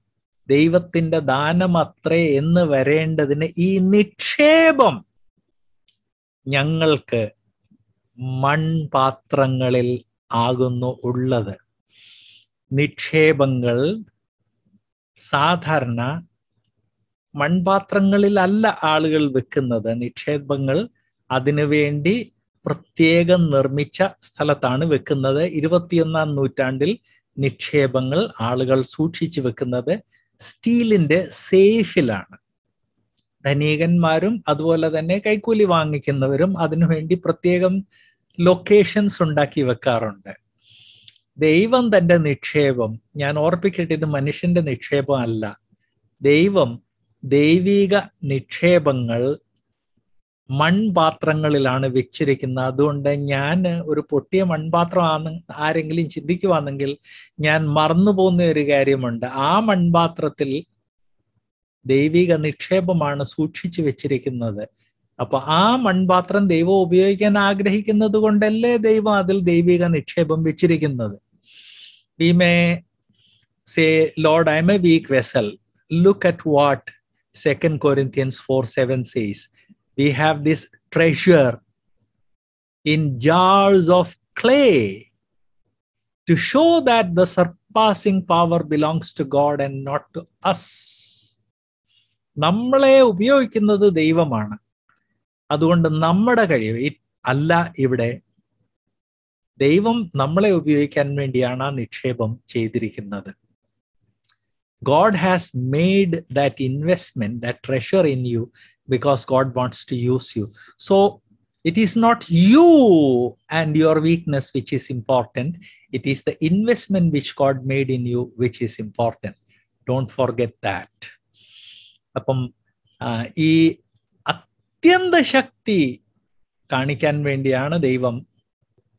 ദൈവത്തിന്റെ ദാനം അത്രേ എന്ന് വരേണ്ടതിന് ഈ നിക്ഷേപം ഞങ്ങൾക്ക് മൺപാത്രങ്ങളിൽ ആകുന്നു ഉള്ളത്. നിക്ഷേപങ്ങൾ സാധാരണ മൺപാത്രങ്ങളിലല്ല ആളുകൾ വെക്കുന്നത്. നിക്ഷേപങ്ങൾ അതിനുവേണ്ടി പ്രത്യേകം നിർമ്മിച്ച സ്ഥലത്താണ് വെക്കുന്നത്. ഇരുപത്തിയൊന്നാം നൂറ്റാണ്ടിൽ നിക്ഷേപങ്ങൾ ആളുകൾ സൂക്ഷിച്ചു വെക്കുന്നത് സ്റ്റീലിന്റെ സേഫിലാണ്. ധനികന്മാരും അതുപോലെ തന്നെ കൈക്കൂലി വാങ്ങിക്കുന്നവരും അതിനുവേണ്ടി പ്രത്യേകം ലൊക്കേഷൻസ് ഉണ്ടാക്കി വെക്കാറുണ്ട്. ദൈവം തന്റെ നിക്ഷേപം ഞാൻ ഓർപ്പിക്കട്ടെ ഇത് മനുഷ്യന്റെ നിക്ഷേപം അല്ല. ദൈവം ദൈവിക നിക്ഷേപങ്ങൾ മൺപാത്രങ്ങളിലാണ് വെച്ചിരിക്കുന്നത്. അതുകൊണ്ട് ഞാൻ ഒരു പൊട്ടിയ മൺപാത്രമാണ് ആരെങ്കിലും ചിന്തിക്കുവാണെങ്കിൽ ഞാൻ മറന്നു പോകുന്ന ഒരു കാര്യമുണ്ട്. ആ മൺപാത്രത്തിൽ ദൈവിക നിക്ഷേപമാണ് സൂക്ഷിച്ചു വെച്ചിരിക്കുന്നത്. അപ്പൊ ആ മൺപാത്രം ദൈവം ഉപയോഗിക്കാൻ ആഗ്രഹിക്കുന്നത് കൊണ്ടല്ലേ ദൈവം അതിൽ ദൈവിക നിക്ഷേപം വെച്ചിരിക്കുന്നത്? We may say Lord I am a weak vessel look at what second Corinthians four seven says we have this treasure in jars of clay to show that the surpassing power belongs to God and not to us. നമ്മളെ ഉപയോഗിക്കുന്നത് ദൈവമാണ് അതുകൊണ്ട് നമ്മുടെ കഴിവ് അല്ല ഇവിടെ ദൈവം നമ്മളെ ഉപയോഗിക്കാൻ വേണ്ടിയാണ് ആ നിക്ഷേപം ചെയ്തിരിക്കുന്നത് God has made that investment, that treasure in you, because God wants to use you. So it is not you and your weakness which is important. It is the investment which God made in you which is important. Don't forget that. അപ്പം ഈ അത്യന്ത ശക്തി കാണിക്കാൻ വേണ്ടിയാണ് ദൈവം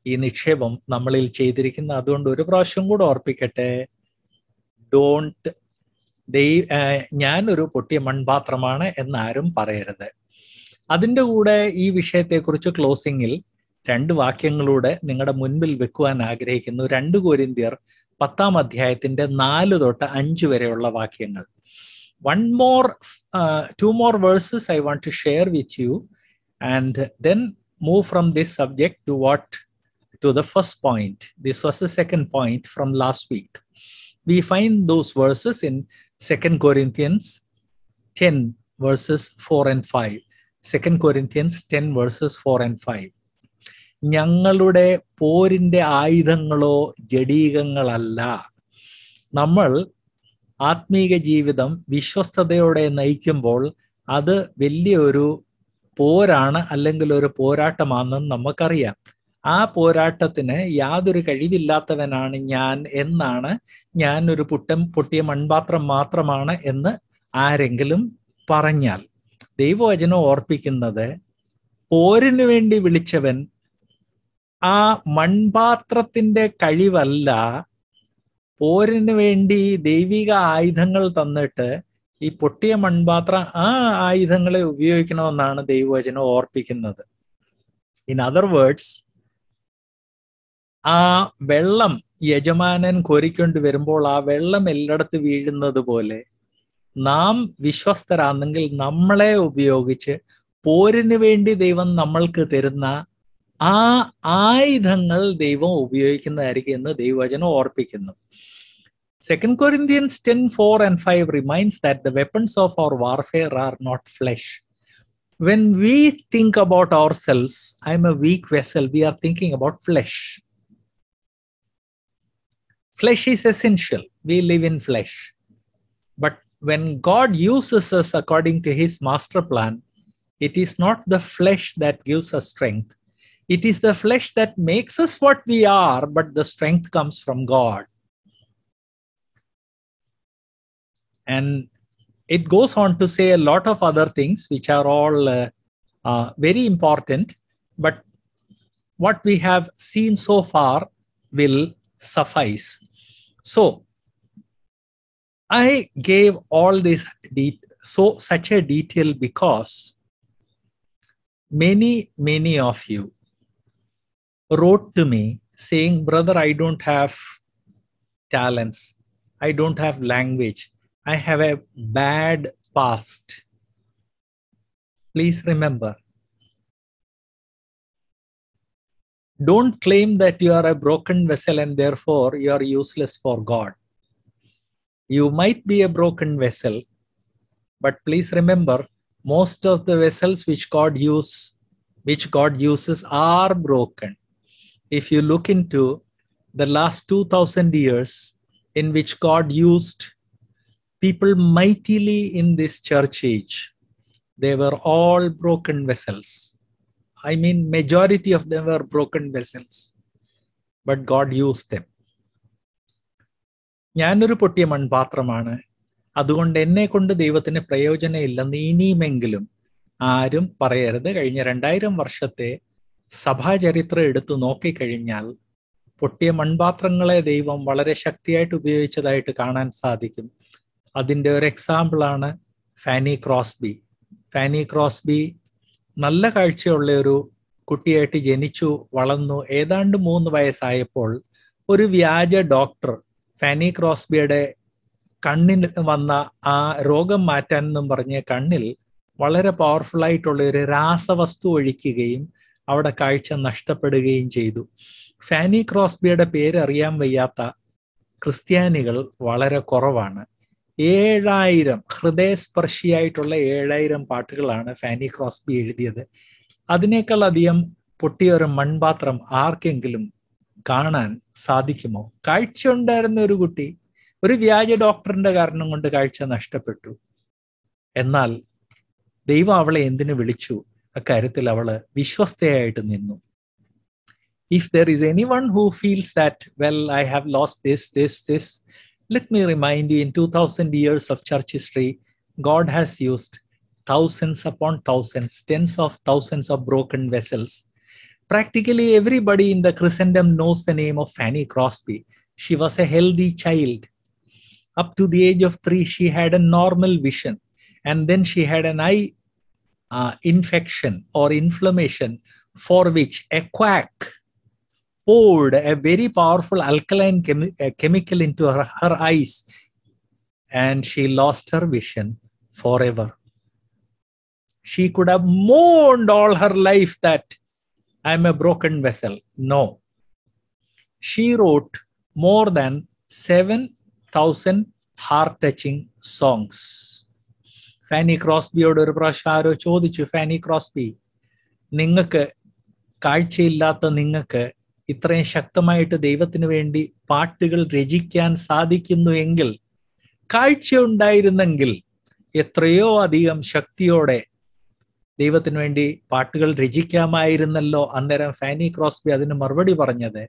ഈ നിക്ഷേപം നമ്മളിൽ ചെയ്തിരിക്കുന്നത്. അതുകൊണ്ട് ഒരു പ്രാവശ്യം കൂടെ ഓർപ്പിക്കട്ടെ. ഡോണ്ട് ദൈ ഞാനൊരു പൊട്ടിയ മൺപാത്രമാണ് എന്നാരും പറയരുത്. അതിന്റെ കൂടെ ഈ വിഷയത്തെക്കുറിച്ച് ക്ലോസിങ്ങിൽ രണ്ട് വാക്യങ്ങളൂടെ നിങ്ങളുടെ മുൻപിൽ വെക്കുവാൻ ആഗ്രഹിക്കുന്നു. രണ്ട് കോരിന്ത്യർ പത്താം അധ്യായത്തിന്റെ നാല് തൊട്ട് അഞ്ച് വരെയുള്ള വാക്യങ്ങൾ. One more two more verses I want to share with you and then move from this subject to what to the first point this was the second point from last week we find those verses in Second Corinthians 10 verses 4 and 5. Second Corinthians 10 verses 4 and 5. ഞങ്ങളുടെ പോരിന്റെ ആയുധങ്ങളോ ജഡീകങ്ങളല്ല നമ്മൾ ആത്മീക ജീവിതം വിശ്വസ്തയോടെ നയിക്കുമ്പോൾ അത് വലിയൊരു പോരാണ് അല്ലെങ്കിൽ ഒരു പോരാട്ടമാണെന്ന് നമുക്കറിയാം. ആ പോരാട്ടത്തിന് യാതൊരു കഴിവില്ലാത്തവനാണ് ഞാൻ എന്നാണ് ഞാൻ ഒരു പുട്ടം പൊട്ടിയ മൺപാത്രം മാത്രമാണ് എന്ന് ആരെങ്കിലും പറഞ്ഞാൽ. ദൈവവചനം ഓർപ്പിക്കുന്നത് പോരിനു വേണ്ടി വിളിച്ചവൻ ആ മൺപാത്രത്തിന്റെ കഴിവല്ല പോരിന് വേണ്ടി ദൈവിക ആയുധങ്ങൾ തന്നിട്ട് ഈ പൊട്ടിയ മൺപാത്രം ആ ആയുധങ്ങളെ ഉപയോഗിക്കണമെന്നാണ് ദൈവവചനം ഓർപ്പിക്കുന്നത്. ഇൻ അതർ വേർഡ്സ് ആ വെള്ളം യജമാനൻ കോരിക്കൊണ്ട് വരുമ്പോൾ ആ വെള്ളം എല്ലായിടത്ത് വീഴുന്നത് പോലെ നാം വിശ്വസ്തരാണെങ്കിൽ നമ്മളെ ഉപയോഗിച്ച് പോരിന് വേണ്ടി ദൈവം നമ്മൾക്ക് തരുന്ന ആ ആയുധങ്ങൾ ദൈവം ഉപയോഗിക്കുന്നതായിരിക്കും എന്ന് ദൈവവചനം ഓർപ്പിക്കുന്നു. Second Corinthians 10 4 and 5 reminds that the weapons of our warfare are not flesh. When we think about ourselves, I'm a weak vessel, we are thinking about flesh. Flesh is essential. We live in flesh. But when God uses us according to his master plan, it is not the flesh that gives us strength. It is the flesh that makes us what we are, but the strength comes from God. And it goes on to say a lot of other things which are all uh, uh, very important. But what we have seen so far will suffice. So i gave all this de- so such a detail because many many of you wrote to me saying brother i don't have talents. I don't have language I have a bad past. Please remember. Don't claim that you are a broken vessel and therefore you are useless for God. You might be a broken vessel, but please remember most of the vessels which God use, which God uses are broken. If you look into the last 2000 years in which God used people mightily in this church age they were all broken vessels. I mean majority of them were broken vessels but god used them. ഞാനൊരു പൊട്ടിയ മൺപാത്രമാണ്. അതുകൊണ്ട് എന്നെ കൊണ്ട് ദൈവത്തിന് പ്രയോജനമില്ലെന്ന് ഇനിയുമെങ്കിലും ആരും പറയരുത്. കഴിഞ്ഞ രണ്ടായിരം വർഷത്തെ സഭാചരിത്രം എടുത്തു നോക്കിക്കഴിഞ്ഞാൽ പൊട്ടിയ മൺപാത്രങ്ങളെ ദൈവം വളരെ ശക്തിയായിട്ട് ഉപയോഗിച്ചതായിട്ട് കാണാൻ സാധിക്കും. അതിന്റെ ഒരു എക്സാമ്പിളാണ് ഫാനി ക്രോസ്ബി. ഫാനി ക്രോസ്ബി നല്ല കാഴ്ചയുള്ള ഒരു കുട്ടിയായിട്ട് ജനിച്ചു വളർന്നു ഏതാണ്ട് മൂന്ന് വയസ്സായപ്പോൾ ഒരു വ്യാജ ഡോക്ടർ ഫാനി ക്രോസ്ബിയുടെ കണ്ണിന് വന്ന ആ രോഗം മാറ്റാൻ എന്നും പറഞ്ഞ കണ്ണിൽ വളരെ പവർഫുൾ ആയിട്ടുള്ള ഒരു രാസവസ്തു ഒഴിക്കുകയും അവിടെ കാഴ്ച നഷ്ടപ്പെടുകയും ചെയ്തു. ഫാനി ക്രോസ്ബിയുടെ പേര് അറിയാൻ വയ്യാത്ത ക്രിസ്ത്യാനികൾ വളരെ കുറവാണ്. ഏഴായിരം ഹൃദയസ്പർശിയായിട്ടുള്ള ഏഴായിരം പാട്ടുകളാണ് ഫാനി ക്രോസ്ബി എഴുതിയത്. അതിനേക്കാൾ അധികം പൊട്ടിയ ഒരു മൺപാത്രം ആർക്കെങ്കിലും കാണാൻ സാധിക്കുമോ? കാഴ്ച ഉണ്ടായിരുന്ന ഒരു കുട്ടി ഒരു വ്യാജ ഡോക്ടറിന്റെ കാരണം കൊണ്ട് കാഴ്ച നഷ്ടപ്പെട്ടു. എന്നാൽ ദൈവം അവളെ എന്തിനു വിളിച്ചു? അക്കാര്യത്തിൽ അവൾ വിശ്വസ്തയായിട്ട് നിന്നു. If there is anyone who feels that well I have lost this this this Let me remind you in 2000 years of church history, God has used thousands upon thousands, tens of thousands of broken vessels. Practically everybody in the Christendom knows the name of Fanny Crosby. She was a healthy child. Up to the age of three, she had a normal vision, and then she had an eye uh, infection or inflammation for which a quack poured a very powerful alkaline chemi- uh, chemical into her, her eyes and she lost her vision forever she could have mourned all her life that I'm a broken vessel. No. She wrote more than 7,000 heart touching songs. Fanny ക്രോസ്ബിയോട് ഒരു പ്രാവശ്യം ആരോ ചോദിച്ചു Fani Crosby നിങ്ങൾക്ക് കാഴ്ചയില്ലാത്ത നിങ്ങൾക്ക് ഇത്രയും ശക്തമായിട്ട് ദൈവത്തിന് വേണ്ടി പാട്ടുകൾ രചിക്കാൻ സാധിക്കുന്നു എങ്കിൽ കാഴ്ച ഉണ്ടായിരുന്നെങ്കിൽ എത്രയോ അധികം ശക്തിയോടെ ദൈവത്തിന് വേണ്ടി പാട്ടുകൾ രചിക്കാമായിരുന്നല്ലോ അന്നേരം ഫാനി ക്രോസ്ബി അതിന് മറുപടി പറഞ്ഞത്.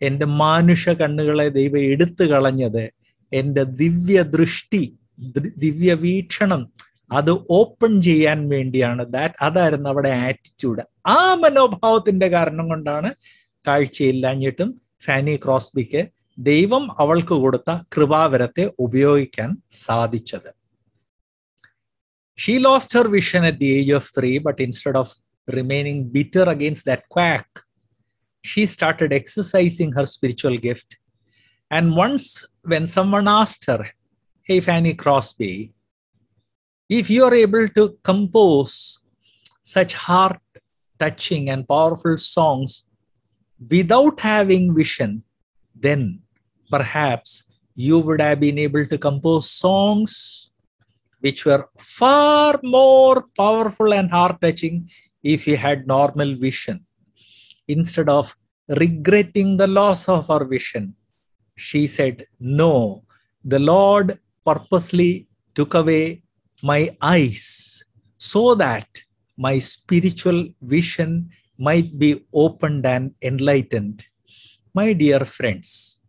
എന്റെ മാനുഷ കണ്ണുകളെ ദൈവം എടുത്തു കളഞ്ഞത്. എന്റെ ദിവ്യ ദൃഷ്ടി ദിവ്യ വീക്ഷണം അത് ഓപ്പൺ ചെയ്യാൻ വേണ്ടിയാണ്. ദാറ്റ് അതായിരുന്നു അവിടെ ആറ്റിറ്റ്യൂഡ് ആ മനോഭാവത്തിന്റെ കാരണം കൊണ്ടാണ് കാഴ്ചയില്ലാഞ്ഞിട്ടും ഫാനി ക്രോസ്ബിക്ക് ദൈവം അവൾക്ക് കൊടുത്ത കൃപാവരത്തെ ഉപയോഗിക്കാൻ സാധിച്ചത് She lost her vision at the age of three, but instead of remaining bitter against that quack, she started exercising her spiritual gift. And once, when someone asked her, Hey, Fanny Crosby, if you are able to compose such heart touching and powerful songs without having vision, then perhaps you would have been able to compose songs which were far more powerful and heart touching if he had normal vision. Instead of regretting the loss of her vision, she said, No, the Lord purposely took away my eyes so that my spiritual vision might be opened and enlightened. My dear friends,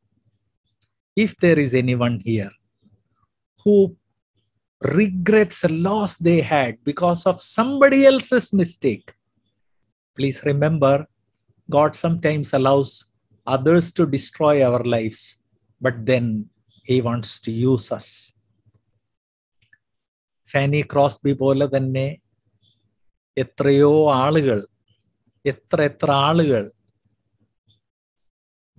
if there is anyone here who regrets a loss they had because of somebody else's mistake. Please remember, God sometimes allows others to destroy our lives, but then He wants to use us. Fanny Crosby പോലെ തന്നെ എത്രയോ ആളുകൾ എത്ര എത്ര ആളുകൾ.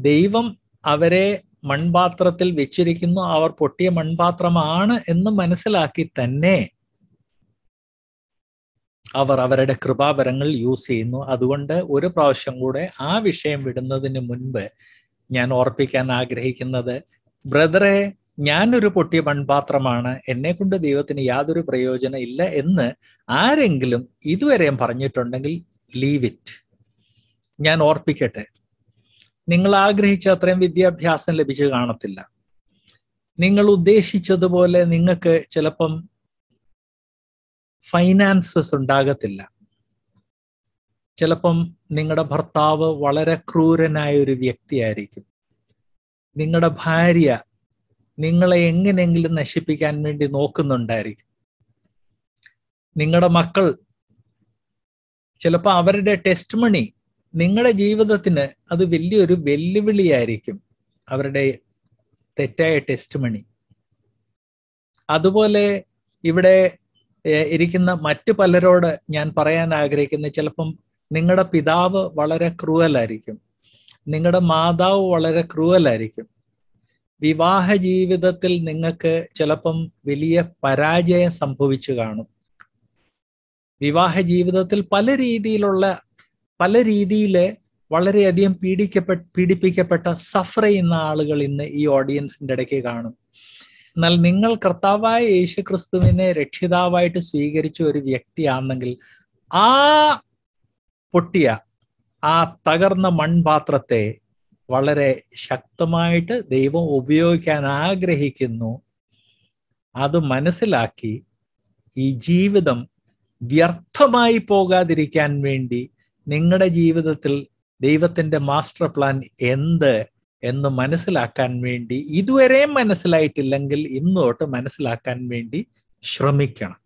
ദൈവം അവരെ മൺപാത്രത്തിൽ വെച്ചിരിക്കുന്നു. അവർ പൊട്ടിയ മൺപാത്രമാണ് എന്ന് മനസ്സിലാക്കി തന്നെ അവർ അവരുടെ കൃപാപരങ്ങൾ യൂസ് ചെയ്യുന്നു. അതുകൊണ്ട് ഒരു പ്രാവശ്യം കൂടെ ആ വിഷയം വിടുന്നതിന് മുൻപ് ഞാൻ ഓർപ്പിക്കാൻ ആഗ്രഹിക്കുന്നത് ബ്രദറെ ഞാനൊരു പൊട്ടിയ മൺപാത്രമാണ്. എന്നെ കൊണ്ട് ദൈവത്തിന് യാതൊരു പ്രയോജനം ഇല്ല എന്ന് ആരെങ്കിലും ഇതുവരെയും പറഞ്ഞിട്ടുണ്ടെങ്കിൽ ലീവ് ഇറ്റ് ഞാൻ ഓർപ്പിക്കട്ടെ. നിങ്ങൾ ആഗ്രഹിച്ച അത്രയും വിദ്യാഭ്യാസം ലഭിച്ചു കാണത്തില്ല. നിങ്ങൾ ഉദ്ദേശിച്ചതുപോലെ നിങ്ങൾക്ക് ചിലപ്പം ഫൈനാൻസസ് ഉണ്ടാകത്തില്ല. ചിലപ്പം നിങ്ങളുടെ ഭർത്താവ് വളരെ ക്രൂരനായ ഒരു വ്യക്തിയായിരിക്കും. നിങ്ങളുടെ ഭാര്യ നിങ്ങളെ എങ്ങനെയെങ്കിലും നശിപ്പിക്കാൻ വേണ്ടി നോക്കുന്നുണ്ടായിരിക്കും. നിങ്ങളുടെ മക്കൾ ചിലപ്പോൾ അവരുടെ ടെസ്റ്റ് മണി നിങ്ങളുടെ ജീവിതത്തിന് അത് വലിയൊരു വെല്ലുവിളിയായിരിക്കും അവരുടെ തെറ്റായ ടെസ്റ്റ് മണി അതുപോലെ ഇവിടെ ഇരിക്കുന്ന മറ്റു പലരോട് ഞാൻ പറയാൻ ആഗ്രഹിക്കുന്ന ചിലപ്പം നിങ്ങളുടെ പിതാവ് വളരെ ക്രൂവലായിരിക്കും. നിങ്ങളുടെ മാതാവ് വളരെ ക്രൂവലായിരിക്കും. വിവാഹ ജീവിതത്തിൽ നിങ്ങൾക്ക് ചിലപ്പം വലിയ പരാജയം സംഭവിച്ചു കാണും. വിവാഹ ജീവിതത്തിൽ പല രീതിയിലുള്ള പല രീതിയിൽ വളരെയധികം പീഡിക്കപ്പെട്ട പീഡിപ്പിക്കപ്പെട്ട സഫർ ചെയ്യുന്ന ആളുകൾ ഇന്ന് ഈ ഓഡിയൻസിന്റെ ഇടയ്ക്ക് കാണും. എന്നാൽ നിങ്ങൾ കർത്താവായ യേശു ക്രിസ്തുവിനെ രക്ഷിതാവായിട്ട് സ്വീകരിച്ച ഒരു വ്യക്തിയാണെങ്കിൽ ആ പൊട്ടിയ ആ തകർന്ന മൺപാത്രത്തെ വളരെ ശക്തമായിട്ട് ദൈവം ഉപയോഗിക്കാൻ ആഗ്രഹിക്കുന്നു. അത് മനസ്സിലാക്കി ഈ ജീവിതം വ്യർത്ഥമായി പോകാതിരിക്കാൻ വേണ്ടി നിങ്ങളുടെ ജീവിതത്തിൽ ദൈവത്തിന്റെ മാസ്റ്റർ പ്ലാൻ എന്ത് എന്ന് മനസ്സിലാക്കാൻ വേണ്ടി ഇതുവരെ മനസ്സിലായിട്ടില്ലെങ്കിൽ ഇന്നോട്ട് മനസ്സിലാക്കാൻ വേണ്ടി ശ്രമിക്കണം.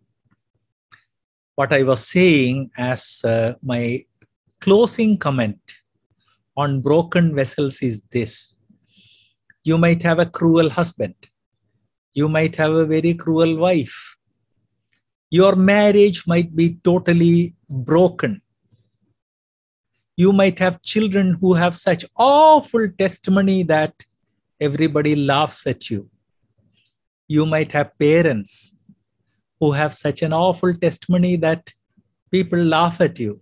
What I was saying as my closing comment on broken vessels is this you might have a cruel husband you might have a very cruel wife. Your marriage might be totally broken. You might have children who have such awful testimony that everybody laughs at you. You might have parents who have such an awful testimony that people laugh at you.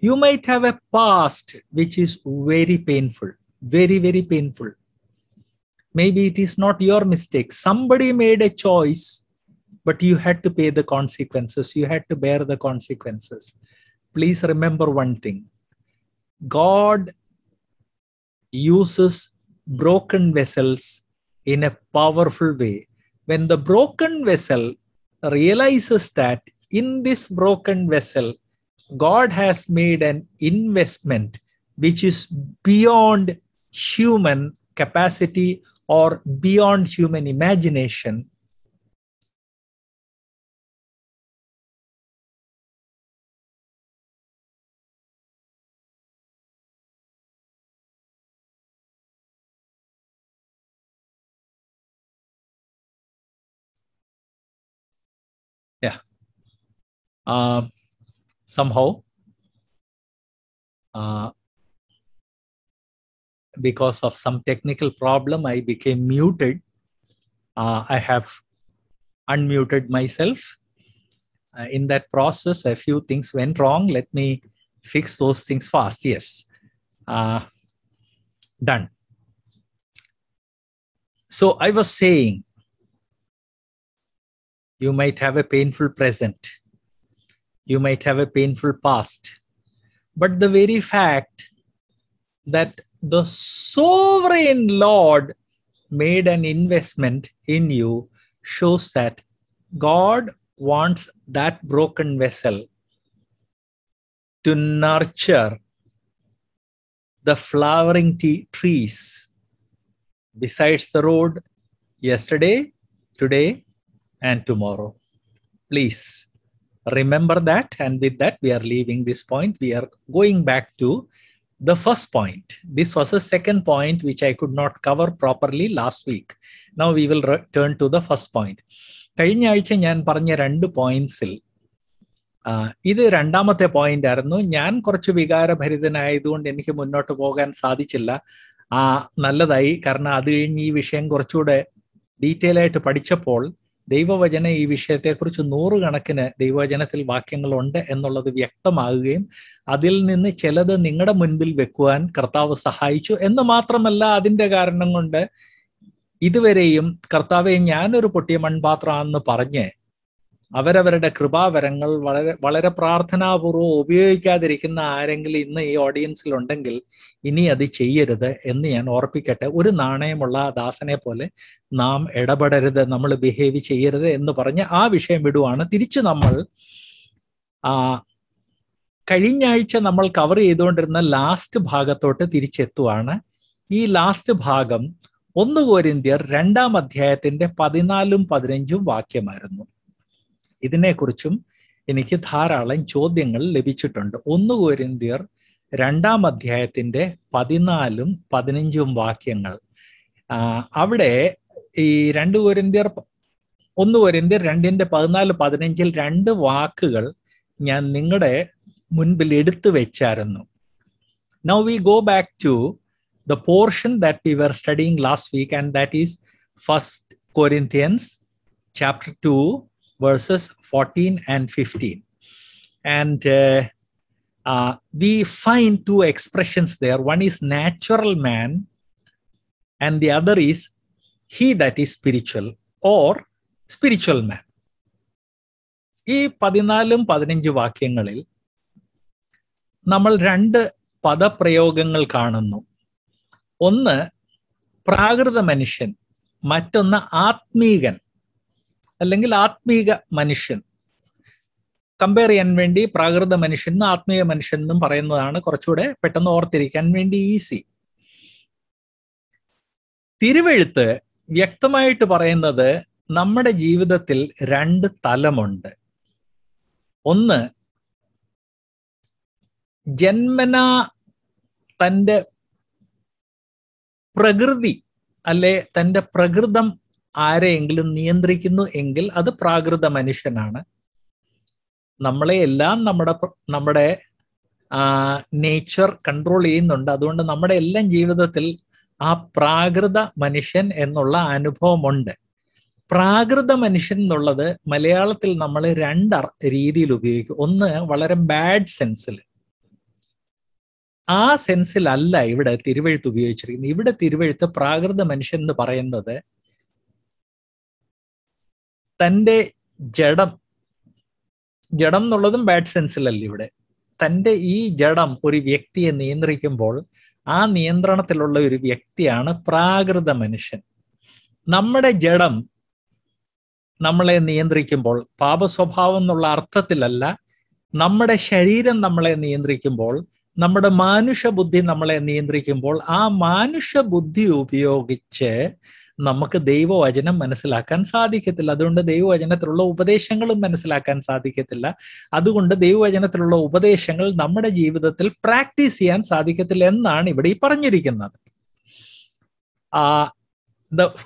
You might have a past which is very painful very very painful. Maybe it is not your mistake. Somebody made a choice but you had to pay the consequences. You had to bear the consequences. Please remember one thing. God uses broken vessels in a powerful way. When the broken vessel realizes that in this broken vessel God has made an investment which is beyond human capacity or beyond human imagination. Um, somehow uh, because of some technical problem i became muted. Uh, i have unmuted myself. Uh, in that process a few things went wrong. Let me fix those things fast. Yes. Uh, done. So i was saying you might have a painful present you might have a painful past. But the very fact that the sovereign Lord made an investment in you shows that God wants that broken vessel to nurture the flowering trees besides the road yesterday, today, and tomorrow. Please remember that and with that we are leaving this point we are going back to the first point this was a second point which i could not cover properly last week now we will return to the first point കഴിഞ്ഞ ആഴ്ച ഞാൻ പറഞ്ഞ രണ്ട് പോയിന്റ്സിൽ ഇത് രണ്ടാമത്തെ point ആയിരുന്നു ഞാൻ കുറച്ച് വികാരഭരിതനായതുകൊണ്ട് എനിക്ക് മുന്നോട്ട് പോകാൻ സാധിച്ചില്ല ആ നല്ലതായി കാരണം അത് കഴിഞ്ഞ് ഈ വിഷയം കുറച്ചുകൂടെ ഡീറ്റെയിൽ ആയിട്ട് പഠിച്ചപ്പോൾ ദൈവവചന ഈ വിഷയത്തെക്കുറിച്ച് നൂറുകണക്കിന് ദൈവവചനത്തിൽ വാക്യങ്ങളുണ്ട് എന്നുള്ളത് വ്യക്തമാകുകയും അതിൽ നിന്ന് ചിലത് നിങ്ങളുടെ മുൻപിൽ വെക്കുവാൻ കർത്താവ് സഹായിച്ചു എന്ന് മാത്രമല്ല അതിന്റെ കാരണം കൊണ്ട് ഇതുവരെയും കർത്താവെ ഞാനൊരു പൊട്ടിയ മൺപാത്രമാണെന്ന് പറഞ്ഞ് അവരവരുടെ കൃപാവരങ്ങൾ വളരെ വളരെ പ്രാർത്ഥനാപൂർവം ഉപയോഗിക്കാതിരിക്കുന്ന ആരെങ്കിലും ഇന്ന് ഈ ഓഡിയൻസിൽ ഉണ്ടെങ്കിൽ ഇനി അത് ചെയ്യരുത് എന്ന് ഞാൻ ഓർപ്പിക്കട്ടെ. ഒരു നാണയമുള്ള ദാസനെ പോലെ നാം ഇടപെടരുത് നമ്മൾ ബിഹേവ് ചെയ്യരുത് എന്ന് പറഞ്ഞ് ആ വിഷയം വിടുവാണ്. തിരിച്ചു നമ്മൾ ആ കഴിഞ്ഞ ആഴ്ച നമ്മൾ കവർ ചെയ്തുകൊണ്ടിരുന്ന ലാസ്റ്റ് ഭാഗത്തോട്ട് തിരിച്ചെത്തുവാണ്. ഈ ലാസ്റ്റ് ഭാഗം ഒന്ന് കോരിന്ത്യർ രണ്ടാം അധ്യായത്തിന്റെ പതിനാലും പതിനഞ്ചും വാക്യമായിരുന്നു. ഇതിനെക്കുറിച്ചും എനിക്ക് ധാരാളം ചോദ്യങ്ങൾ ലഭിച്ചിട്ടുണ്ട്. ഒന്ന് കോരിന്തിയർ രണ്ടാം അധ്യായത്തിന്റെ പതിനാലും പതിനഞ്ചും വാക്യങ്ങൾ. അവിടെ ഈ രണ്ട് കോരിന്തിയർ ഒന്ന് കോരിന്തിയർ രണ്ടിന്റെ പതിനാല് പതിനഞ്ചിൽ രണ്ട് വാക്കുകൾ ഞാൻ നിങ്ങളുടെ മുൻപിൽ എടുത്തു വെച്ചായിരുന്നു. Now we go back to the portion that we were studying last week and that is first Corinthians chapter 2, verses 14 and 15. And uh, uh, we find two expressions there. One is natural man, and the other is he that is spiritual or spiritual man. ഈ പതിനാലും പതിനഞ്ച് വാക്യങ്ങളിൽ നമ്മൾ രണ്ട് പദപ്രയോഗങ്ങൾ കാണുന്നു ഒന്ന് പ്രാകൃത മനുഷ്യൻ മറ്റൊന്ന് ആത്മീകൻ അല്ലെങ്കിൽ ആത്മീക മനുഷ്യൻ. കമ്പയർ ചെയ്യാൻ വേണ്ടി പ്രാകൃത മനുഷ്യൻ എന്നും ആത്മീയ മനുഷ്യൻ എന്നും പറയുന്നതാണ് കുറച്ചുകൂടെ പെട്ടെന്ന് ഓർത്തിരിക്കാൻ വേണ്ടി ഈസി തിരുവെഴുത്ത് വ്യക്തമായിട്ട് പറയുന്നത് നമ്മുടെ ജീവിതത്തിൽ രണ്ട് തലമുണ്ട്. ഒന്ന് ജന്മന തന്റെ പ്രകൃതി അല്ലെ തന്റെ പ്രകൃതം ആരെയെങ്കിലും നിയന്ത്രിക്കുന്നു എങ്കിൽ അത് പ്രാകൃത മനുഷ്യനാണ്. നമ്മളെ എല്ലാം നമ്മുടെ നമ്മുടെ നേച്ചർ കൺട്രോൾ ചെയ്യുന്നുണ്ട്. അതുകൊണ്ട് നമ്മുടെ എല്ലാം ജീവിതത്തിൽ ആ പ്രാകൃത മനുഷ്യൻ എന്നുള്ള അനുഭവമുണ്ട്. പ്രാകൃത മനുഷ്യൻ എന്നുള്ളത് മലയാളത്തിൽ നമ്മൾ രണ്ട് രീതിയിൽ ഉപയോഗിക്കും. ഒന്ന് വളരെ ബാഡ് സെൻസിൽ ആ സെൻസിലല്ല ഇവിടെ തിരുവഴുത്ത് ഉപയോഗിച്ചിരിക്കുന്നത്. ഇവിടെ തിരുവഴുത്ത് പ്രാകൃത മനുഷ്യൻ എന്ന് പറയുന്നത് തന്റെ ജഡം ജഡം എന്നുള്ളതും ബാഡ് സെൻസിലല്ല ഇവിടെ? തന്റെ ഈ ജഡം ഒരു വ്യക്തിയെ നിയന്ത്രിക്കുമ്പോൾ ആ നിയന്ത്രണത്തിലുള്ള ഒരു വ്യക്തിയാണ് പ്രാകൃത മനുഷ്യൻ. നമ്മുടെ ജഡം നമ്മളെ നിയന്ത്രിക്കുമ്പോൾ പാപസ്വഭാവം എന്നുള്ള അർത്ഥത്തിലല്ല നമ്മുടെ ശരീരം നമ്മളെ നിയന്ത്രിക്കുമ്പോൾ നമ്മുടെ മാനുഷ ബുദ്ധി നമ്മളെ നിയന്ത്രിക്കുമ്പോൾ ആ മാനുഷ ബുദ്ധി ഉപയോഗിച്ച് നമുക്ക് ദൈവവചനം മനസ്സിലാക്കാൻ സാധിക്കത്തില്ല. അതുകൊണ്ട് ദൈവവചനത്തിലുള്ള ഉപദേശങ്ങളും മനസ്സിലാക്കാൻ സാധിക്കത്തില്ല. അതുകൊണ്ട് ദൈവവചനത്തിലുള്ള ഉപദേശങ്ങൾ നമ്മുടെ ജീവിതത്തിൽ പ്രാക്ടീസ് ചെയ്യാൻ സാധിക്കത്തില്ല എന്നാണ് ഇവിടെ ഈ പറഞ്ഞിരിക്കുന്നത്.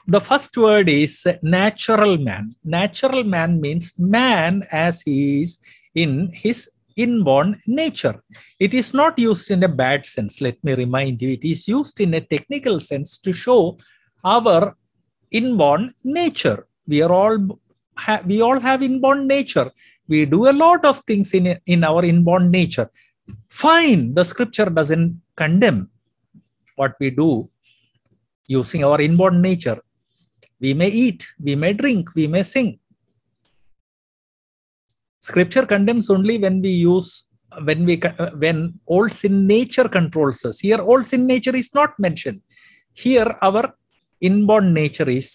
The first word is natural man natural man means man as is in his inborn nature it is not used in a bad sense let me remind you it is used in a technical sense to show our inborn nature. We are all ha- we all have inborn nature. We do a lot of things in, in our inborn nature. Fine, the scripture doesn't condemn what we do using our inborn nature. We may eat, we may drink, we may sing. Scripture condemns only when we use when we when old sin nature controls us. Here, old sin nature is not mentioned. Here, our inborn nature is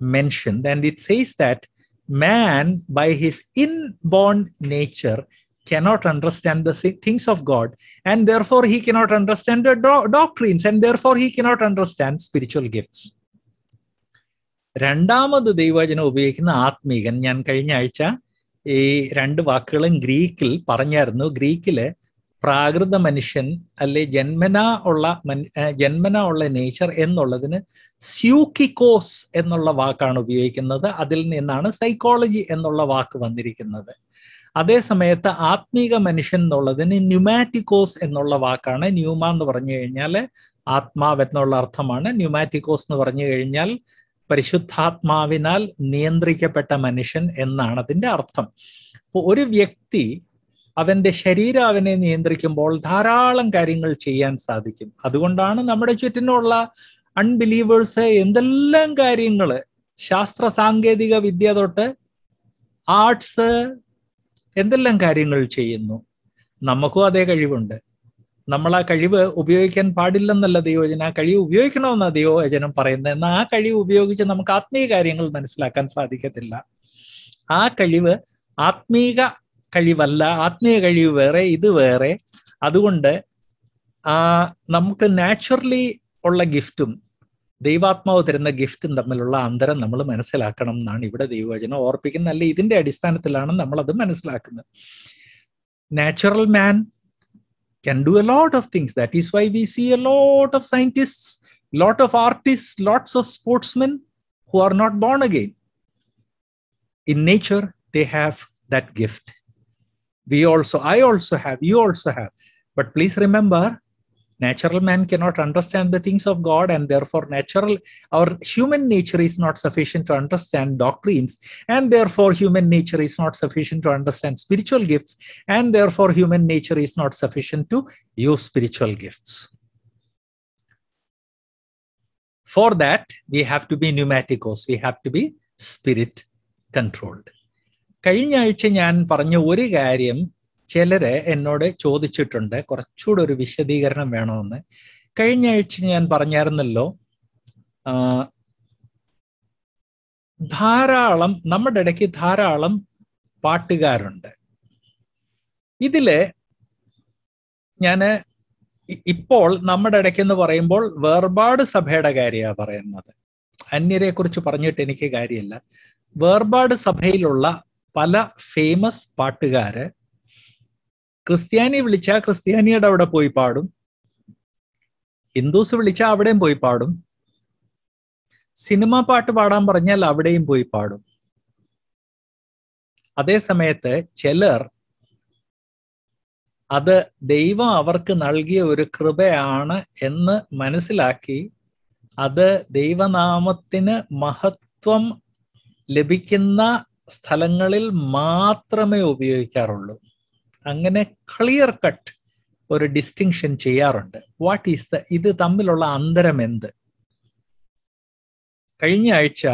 mentioned, and it says that man, by his inborn nature, cannot understand the things of God, and therefore he cannot understand the do- doctrines, and therefore he cannot understand spiritual gifts. രണ്ടാമത് ദൈവവചനം ഉപയോഗിക്കുന്ന ആത്മീകൻ ഞാൻ കഴിഞ്ഞ ആഴ്ച ഈ രണ്ട് വാക്കുകളും ഗ്രീക്കിൽ പറഞ്ഞായിരുന്നു പ്രാകൃത മനുഷ്യൻ അല്ലെ ജന്മനാ ഉള്ള ജന്മന ഉള്ള നേച്ചർ എന്നുള്ളതിന് സ്യൂക്കിക്കോസ് എന്നുള്ള വാക്കാണ് ഉപയോഗിക്കുന്നത്. അതിൽ നിന്നാണ് സൈക്കോളജി എന്നുള്ള വാക്ക് വന്നിരിക്കുന്നത്. അതേ സമയത്ത് ആത്മീക മനുഷ്യൻ എന്നുള്ളതിന് ന്യൂമാറ്റിക്കോസ് എന്നുള്ള വാക്കാണ്. ന്യൂമ എന്ന് പറഞ്ഞു കഴിഞ്ഞാൽ ആത്മാവ് എന്നുള്ള അർത്ഥമാണ്. ന്യൂമാറ്റിക്കോസ് എന്ന് പറഞ്ഞു കഴിഞ്ഞാൽ പരിശുദ്ധാത്മാവിനാൽ നിയന്ത്രിക്കപ്പെട്ട മനുഷ്യൻ എന്നാണ് അതിന്റെ അർത്ഥം. ഒരു വ്യക്തി അവന്റെ ശരീരം അവനെ നിയന്ത്രിക്കുമ്പോൾ ധാരാളം കാര്യങ്ങൾ ചെയ്യാൻ സാധിക്കും. അതുകൊണ്ടാണ് നമ്മുടെ ചുറ്റിനുള്ള അൺബിലീവേഴ്സ് എന്തെല്ലാം കാര്യങ്ങൾ ശാസ്ത്ര സാങ്കേതിക വിദ്യ തൊട്ട് ആർട്സ് എന്തെല്ലാം കാര്യങ്ങൾ ചെയ്യുന്നു. നമുക്കും അതേ കഴിവുണ്ട്. നമ്മൾ ആ കഴിവ് ഉപയോഗിക്കാൻ പാടില്ലെന്നല്ല ദൈവവചനം. ആ കഴിവ് ഉപയോഗിക്കണമെന്ന ദൈവവചനം പറയുന്നത്. എന്നാൽ ആ കഴിവ് ഉപയോഗിച്ച് നമുക്ക് ആത്മീയ കാര്യങ്ങൾ മനസ്സിലാക്കാൻ സാധിക്കത്തില്ല. ആ കഴിവ് ആത്മീക കഴിവല്ല ആത്മീയ കഴിവ് വേറെ ഇത് വേറെ അതുകൊണ്ട് ആ നമുക്ക് നാച്ചുറലി ഉള്ള ഗിഫ്റ്റും ദൈവാത്മാവ് തരുന്ന ഗിഫ്റ്റും തമ്മിലുള്ള അന്തരം നമ്മൾ മനസ്സിലാക്കണം എന്നാണ് ഇവിടെ ദൈവവചനം ഓർപ്പിക്കുന്നത് അല്ലെ ഇതിന്റെ അടിസ്ഥാനത്തിലാണ് നമ്മൾ അത് മനസ്സിലാക്കുന്നത് natural man can do a lot of things. That is why we see a lot of scientists, lot of artists, lots of sportsmen who are not born again. In nature, they have that gift. We also, I also have, you also have. But please remember, natural man cannot understand the things of God, and therefore, natural, our human nature is not sufficient to understand doctrines, and therefore, human nature is not sufficient to understand spiritual gifts, and therefore, human nature is not sufficient to use spiritual gifts. For that, we have to be pneumaticos, we have to be spirit controlled. കഴിഞ്ഞ ആഴ്ച ഞാൻ പറഞ്ഞ ഒരു കാര്യം ചിലര് എന്നോട് ചോദിച്ചിട്ടുണ്ട്. കുറച്ചുകൂടെ ഒരു വിശദീകരണം വേണമെന്ന്. കഴിഞ്ഞ ആഴ്ച ഞാൻ പറഞ്ഞായിരുന്നല്ലോ ധാരാളം നമ്മുടെ ഇടയ്ക്ക് ധാരാളം പാട്ടുകാരുണ്ട്. ഇതിൽ ഞാൻ ഇപ്പോൾ നമ്മുടെ ഇടയ്ക്ക് എന്ന് പറയുമ്പോൾ വേർപാട് സഭയുടെ കാര്യമാണ് പറയുന്നത്. അന്യരെ കുറിച്ച് പറഞ്ഞിട്ട് എനിക്ക് കാര്യമില്ല. വേർപാട് സഭയിലുള്ള പല ഫേമസ് പാട്ടുകാരെ ക്രിസ്ത്യാനി വിളിച്ചാൽ ക്രിസ്ത്യാനിയുടെ അവിടെ പോയി പാടും. ഹിന്ദുസ് വിളിച്ചാൽ അവിടെയും പോയി പാടും. സിനിമ പാട്ട് പാടാൻ പറഞ്ഞാൽ അവിടെയും പോയി പാടും. അതേ സമയത്ത് ചിലർ അത് ദൈവം അവർക്ക് നൽകിയ ഒരു കൃപയാണ് എന്ന് മനസ്സിലാക്കി അത് ദൈവനാമത്തിന് മഹത്വം ലഭിക്കുന്ന സ്ഥലങ്ങളിൽ മാത്രമേ ഉപയോഗിക്കാറുള്ളൂ. അങ്ങനെ ക്ലിയർ കട്ട് ഒരു ഡിസ്റ്റിങ്ഷൻ ചെയ്യാറുണ്ട്. വാട്ട് ഈസ് ദ ഇത് തമ്മിലുള്ള അന്തരം എന്ത്? കഴിഞ്ഞ ആഴ്ച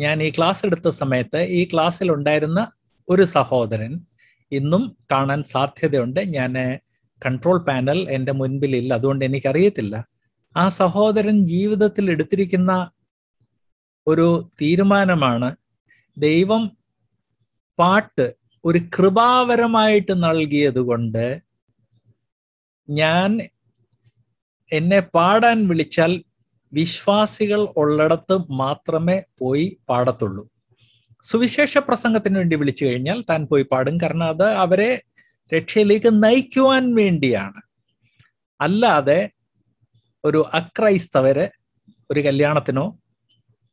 ഞാൻ ഈ ക്ലാസ് എടുത്ത സമയത്ത് ഈ ക്ലാസ്സിൽ ഉണ്ടായിരുന്ന ഒരു സഹോദരൻ ഇന്നും കാണാൻ സാധ്യതയുണ്ട്. ഞാൻ കൺട്രോൾ പാനൽ എന്റെ മുൻപിലില്ല അതുകൊണ്ട് എനിക്കറിയത്തില്ല. ആ സഹോദരൻ ജീവിതത്തിൽ എടുത്തിരിക്കുന്ന ഒരു തീരുമാനമാണ് ദൈവം പാട്ട് ഒരു കൃപാവരമായിട്ട് നൽകിയത് കൊണ്ട് ഞാൻ എന്നെ പാടാൻ വിളിച്ചാൽ വിശ്വാസികൾ ഉള്ളിടത്ത് മാത്രമേ പോയി പാടത്തുള്ളൂ. സുവിശേഷ പ്രസംഗത്തിന് വേണ്ടി വിളിച്ചു കഴിഞ്ഞാൽ താൻ പോയി പാടും. കാരണം അത് അവരെ രക്ഷയിലേക്ക് നയിക്കുവാൻ വേണ്ടിയാണ്. അല്ലാതെ ഒരു അക്രൈസ്തവര് ഒരു കല്യാണത്തിനോ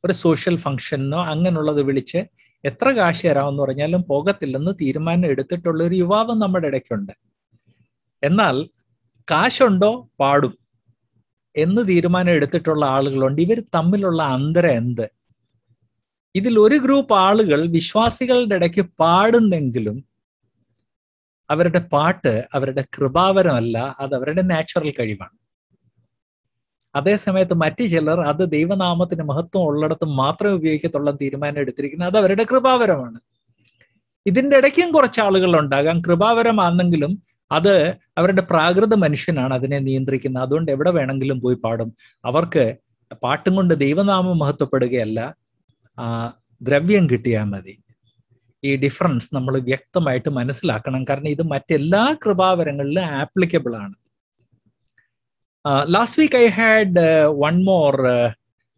ഒരു സോഷ്യൽ ഫംഗ്ഷനോ അങ്ങനെയുള്ളത് വിളിച്ച് എത്ര കാശ് തരാമെന്ന് പറഞ്ഞാലും പോകത്തില്ലെന്ന് തീരുമാനം എടുത്തിട്ടുള്ള ഒരു യുവാവ് നമ്മുടെ ഇടയ്ക്കുണ്ട്. എന്നാൽ കാശുണ്ടോ? പാടും. എന്ന് തീരുമാനം എടുത്തിട്ടുള്ള ആളുകളുണ്ട്. ഇവർ തമ്മിലുള്ള അന്തരം എന്ത്? ഇതിൽ ഒരു ഗ്രൂപ്പ് ആളുകൾ വിശ്വാസികളുടെ ഇടയ്ക്ക് പാടുന്നെങ്കിലും അവരുടെ പാട്ട് അവരുടെ കൃപാവരമല്ല അത് അവരുടെ നാച്ചുറൽ കഴിവാണ്. അതേസമയത്ത് മറ്റു ചിലർ അത് ദൈവനാമത്തിന് മഹത്വം ഉള്ളിടത്ത് മാത്രമേ ഉപയോഗിക്കത്തുള്ള തീരുമാനം എടുത്തിരിക്കുന്നത് അത് അവരുടെ കൃപാവരമാണ്. ഇതിന്റെ ഇടയ്ക്കും കുറച്ച് ആളുകൾ ഉണ്ടാകാം. കൃപാവരമാണെങ്കിലും അത് അവരുടെ പ്രാകൃത മനുഷ്യനാണ് അതിനെ നിയന്ത്രിക്കുന്നത്. അതുകൊണ്ട് എവിടെ വേണമെങ്കിലും പോയി പാടും. അവർക്ക് പാട്ടും കൊണ്ട് ദൈവനാമം മഹത്വപ്പെടുകയല്ല. ആ ദ്രവ്യം കിട്ടിയാൽ മതി. ഈ ഡിഫറൻസ് നമ്മൾ വ്യക്തമായിട്ട് മനസ്സിലാക്കണം. കാരണം ഇത് മറ്റെല്ലാ കൃപാവരങ്ങളിലും ആപ്ലിക്കബിൾ ആണ്. Uh, last week, I had uh, one more uh,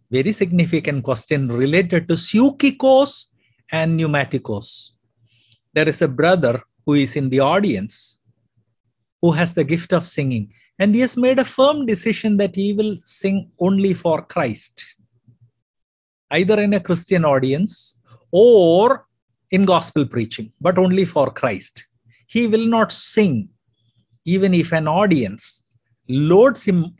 very significant question related to psychicos and pneumaticos. There is a brother who is in the audience who has the gift of singing, and he has made a firm decision that he will sing only for Christ, either in a Christian audience or in gospel preaching, but only for Christ. He will not sing even if an audience loads him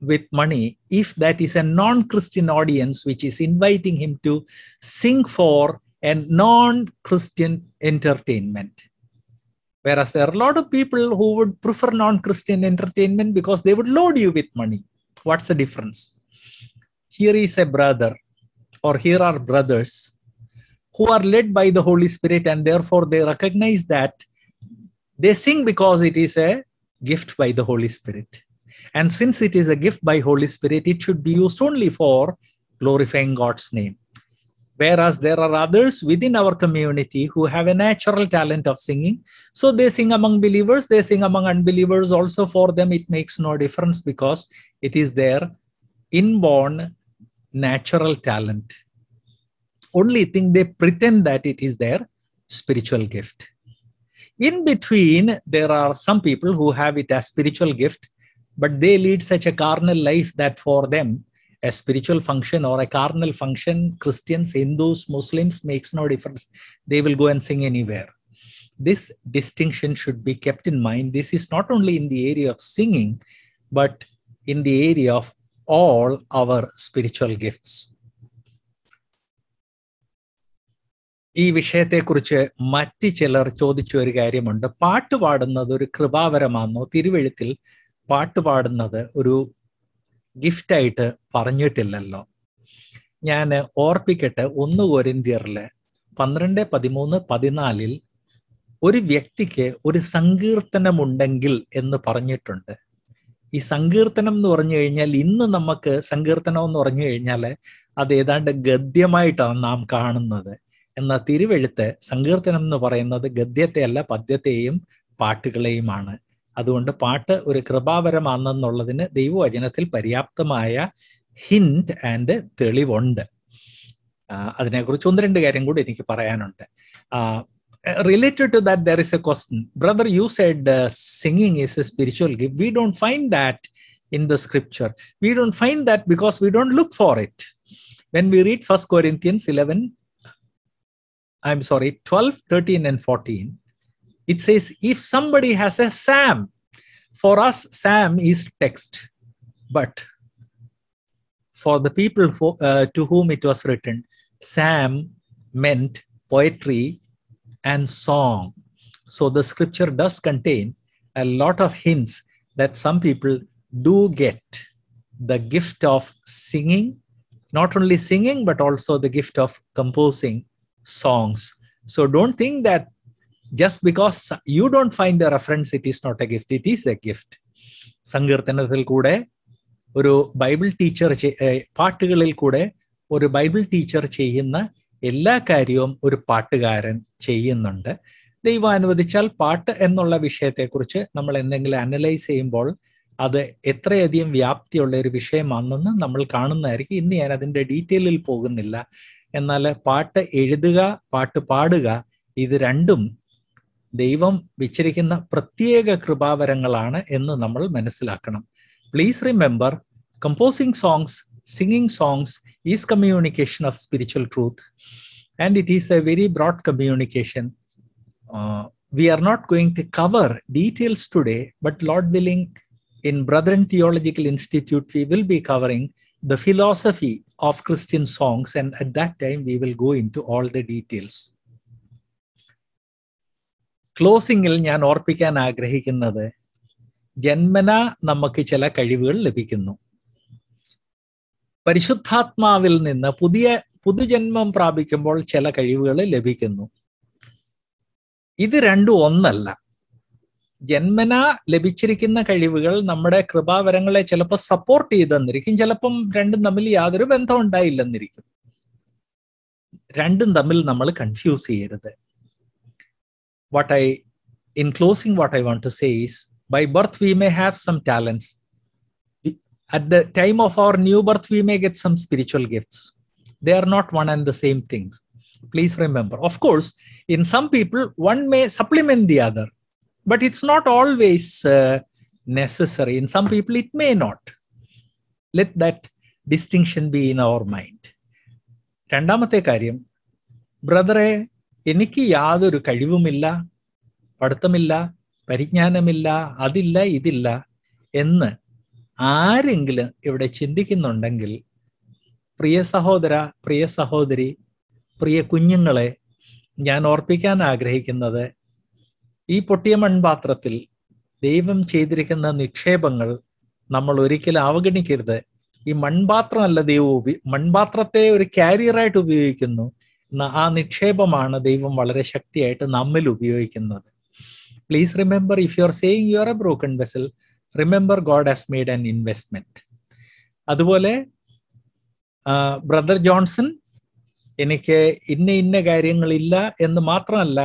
with money, if that is a non Christian audience which is inviting him to sing for a non Christian entertainment. Whereas there are a lot of people who would prefer non Christian entertainment because they would load you with money. What's the difference? Here is a brother, or here are brothers who are led by the Holy Spirit, and therefore they recognize that they sing because it is a gift by the Holy Spirit. And since it is a gift by Holy Spirit, it should be used only for glorifying God's name. Whereas there are others within our community who have a natural talent of singing. So they sing among believers, they sing among unbelievers. Also, for them, it makes no difference because it is their inborn natural talent. Only thing they pretend that it is their spiritual gift. In between, there are some people who have it as spiritual gift, but they lead such a carnal life that for them, a spiritual function or a carnal function, Christians, Hindus, Muslims makes no difference. They will go and sing anywhere. This distinction should be kept in mind. This is not only in the area of singing, but in the area of all our spiritual gifts. ഈ വിഷയത്തെക്കുറിച്ച് മറ്റു ചിലർ ചോദിച്ച ഒരു കാര്യമുണ്ട്. പാട്ട് പാടുന്നത് ഒരു കൃപാവരമാണെന്നോ തിരുവെഴുത്തിൽ പാട്ട് പാടുന്നത് ഒരു ഗിഫ്റ്റായിട്ട് പറഞ്ഞിട്ടില്ലല്ലോ. ഞാൻ ഓർപ്പിക്കട്ടെ ഒന്ന് കോരിന്തിയറിൽ പന്ത്രണ്ട് പതിമൂന്ന് പതിനാലിൽ ഒരു വ്യക്തിക്ക് ഒരു സങ്കീർത്തനമുണ്ടെങ്കിൽ എന്ന് പറഞ്ഞിട്ടുണ്ട്. ഈ സങ്കീർത്തനം എന്ന് പറഞ്ഞു കഴിഞ്ഞാൽ ഇന്ന് നമുക്ക് സങ്കീർത്തനം എന്ന് പറഞ്ഞു കഴിഞ്ഞാൽ അത് ഏതാണ്ട് ഗദ്യമായിട്ടാണ് നാം കാണുന്നത്. എന്ന തിരുവെഴുത്ത് സങ്കീർത്തനം എന്ന് പറയുന്നത് ഗദ്യത്തെയല്ല പദ്യത്തെയും പാട്ടുകളെയുമാണ്. അതുകൊണ്ട് പാട്ട് ഒരു കൃപാവരമാണെന്നുള്ളതിന് ദൈവവചനത്തിൽ പര്യാപ്തമായ ഹിന്റ് ആൻഡ് തെളിവുണ്ട്. അതിനെക്കുറിച്ച് ഒന്ന് രണ്ട് കാര്യം കൂടി എനിക്ക് പറയാനുണ്ട്. Related to that there is a question brother you said singing is a spiritual gift we don't find that in the scripture we don't find that because we don't look for it when we read first Corinthians eleven i'm sorry 12 13 and 14 it says if somebody has a sam for us sam is text but for the people for, uh, to whom it was written sam meant poetry and song. So the scripture does contain a lot of hints that some people do get the gift of singing, not only singing, but also the gift of composing songs. So don't think that just because you don't find a reference, it is not a gift. It is a gift. സങ്കീർത്തനത്തിൽ കൂടെ ഒരു Bible teacher പാട്ടുകളിൽ കൂടെ ഒരു Bible teacher ചെയ്യുന്ന എല്ലാ കാര്യവും ഒരു പാട്ടുകാരൻ ചെയ്യുന്നുണ്ട് ദൈവം അനുവദിച്ചാൽ പാട്ട് എന്നുള്ള വിഷയത്തെക്കുറിച്ച് നമ്മൾ എന്തെങ്കിലും അനലൈസ് ചെയ്യുമ്പോൾ അത് എത്രയധികം വ്യാപ്തിയുള്ള ഒരു വിഷയമാണെന്ന് നമ്മൾ കാണുന്നതായിരിക്കും ഇന്ന് ഞാൻ അതിന്റെ ഡീറ്റെയിലിൽ പോകുന്നില്ല എന്നാൽ പാട്ട് എഴുതുക പാട്ട് പാടുക ഇത് രണ്ടും ദൈവം വെച്ചിരിക്കുന്ന പ്രത്യേക കൃപാവരങ്ങളാണ് എന്ന് നമ്മൾ മനസ്സിലാക്കണം please remember composing songs singing songs is communication of spiritual truth and it is a very broad communication uh, we are not going to cover details today but lord willing in brethren theological institute we will be covering the philosophy of christian songs and at that time we will go into all the details. ക്ലോസിംഗിൽ ഞാൻ ഓർപ്പിക്കാൻ ആഗ്രഹിക്കുന്നത് ജന്മന നമുക്ക് ചില കഴിവുകൾ ലഭിക്കുന്നു. പരിശുദ്ധാത്മാവിൽ നിന്ന് പുതിയ പുതുജന്മം പ്രാപിക്കുമ്പോൾ ചില കഴിവുകൾ ലഭിക്കുന്നു. ഇത് രണ്ടും ഒന്നല്ല. ജന്മന ലഭിച്ചിരിക്കുന്ന കഴിവുകൾ നമ്മുടെ കൃപാവരങ്ങളെ ചിലപ്പോൾ സപ്പോർട്ട് ചെയ്തെന്നിരിക്കും. ചിലപ്പം രണ്ടും തമ്മിൽ യാതൊരു ബന്ധം ഉണ്ടായില്ലെന്നിരിക്കും. രണ്ടും തമ്മിൽ നമ്മൾ കൺഫ്യൂസ് ചെയ്യരുത്. What I in closing what I want to says by birth we may have some talents at the time of our new birth we may get some spiritual gifts they are not one and the same things please remember of course in some people one may supplement the other but it's not always uh, necessary. In some people, it may not. Let that distinction be in our mind. രണ്ടാമത്തെ കാര്യം ബ്രദറെ എനിക്ക് യാതൊരു കഴിവുമില്ല പഠിത്തമില്ല പരിജ്ഞാനമില്ല അതില്ല ഇതില്ല എന്ന് ആരെങ്കിലും ഇവിടെ ചിന്തിക്കുന്നുണ്ടെങ്കിൽ പ്രിയ സഹോദര പ്രിയ സഹോദരി പ്രിയ കുഞ്ഞുങ്ങളെ ഞാൻ ഓർപ്പിക്കാൻ ആഗ്രഹിക്കുന്നത് ഈ പൊട്ടിയ മൺപാത്രത്തിൽ ദൈവം ചെയ്തിരിക്കുന്ന നിക്ഷേപങ്ങൾ നമ്മൾ ഒരിക്കലും അവഗണിക്കരുത്. ഈ മൺപാത്രമല്ല ദൈവം ഉപ മൺപാത്രത്തെ ഒരു കാരിയറായിട്ട് ഉപയോഗിക്കുന്നു. ആ നിക്ഷേപമാണ് ദൈവം വളരെ ശക്തിയായിട്ട് നമ്മിൽ ഉപയോഗിക്കുന്നത്. Please remember if you are saying you are a broken vessel remember God has made an investment അതുപോലെ ബ്രദർ ജോൺസൺ എനിക്ക് ഇന്ന ഇന്ന കാര്യങ്ങളില്ല എന്ന് മാത്രമല്ല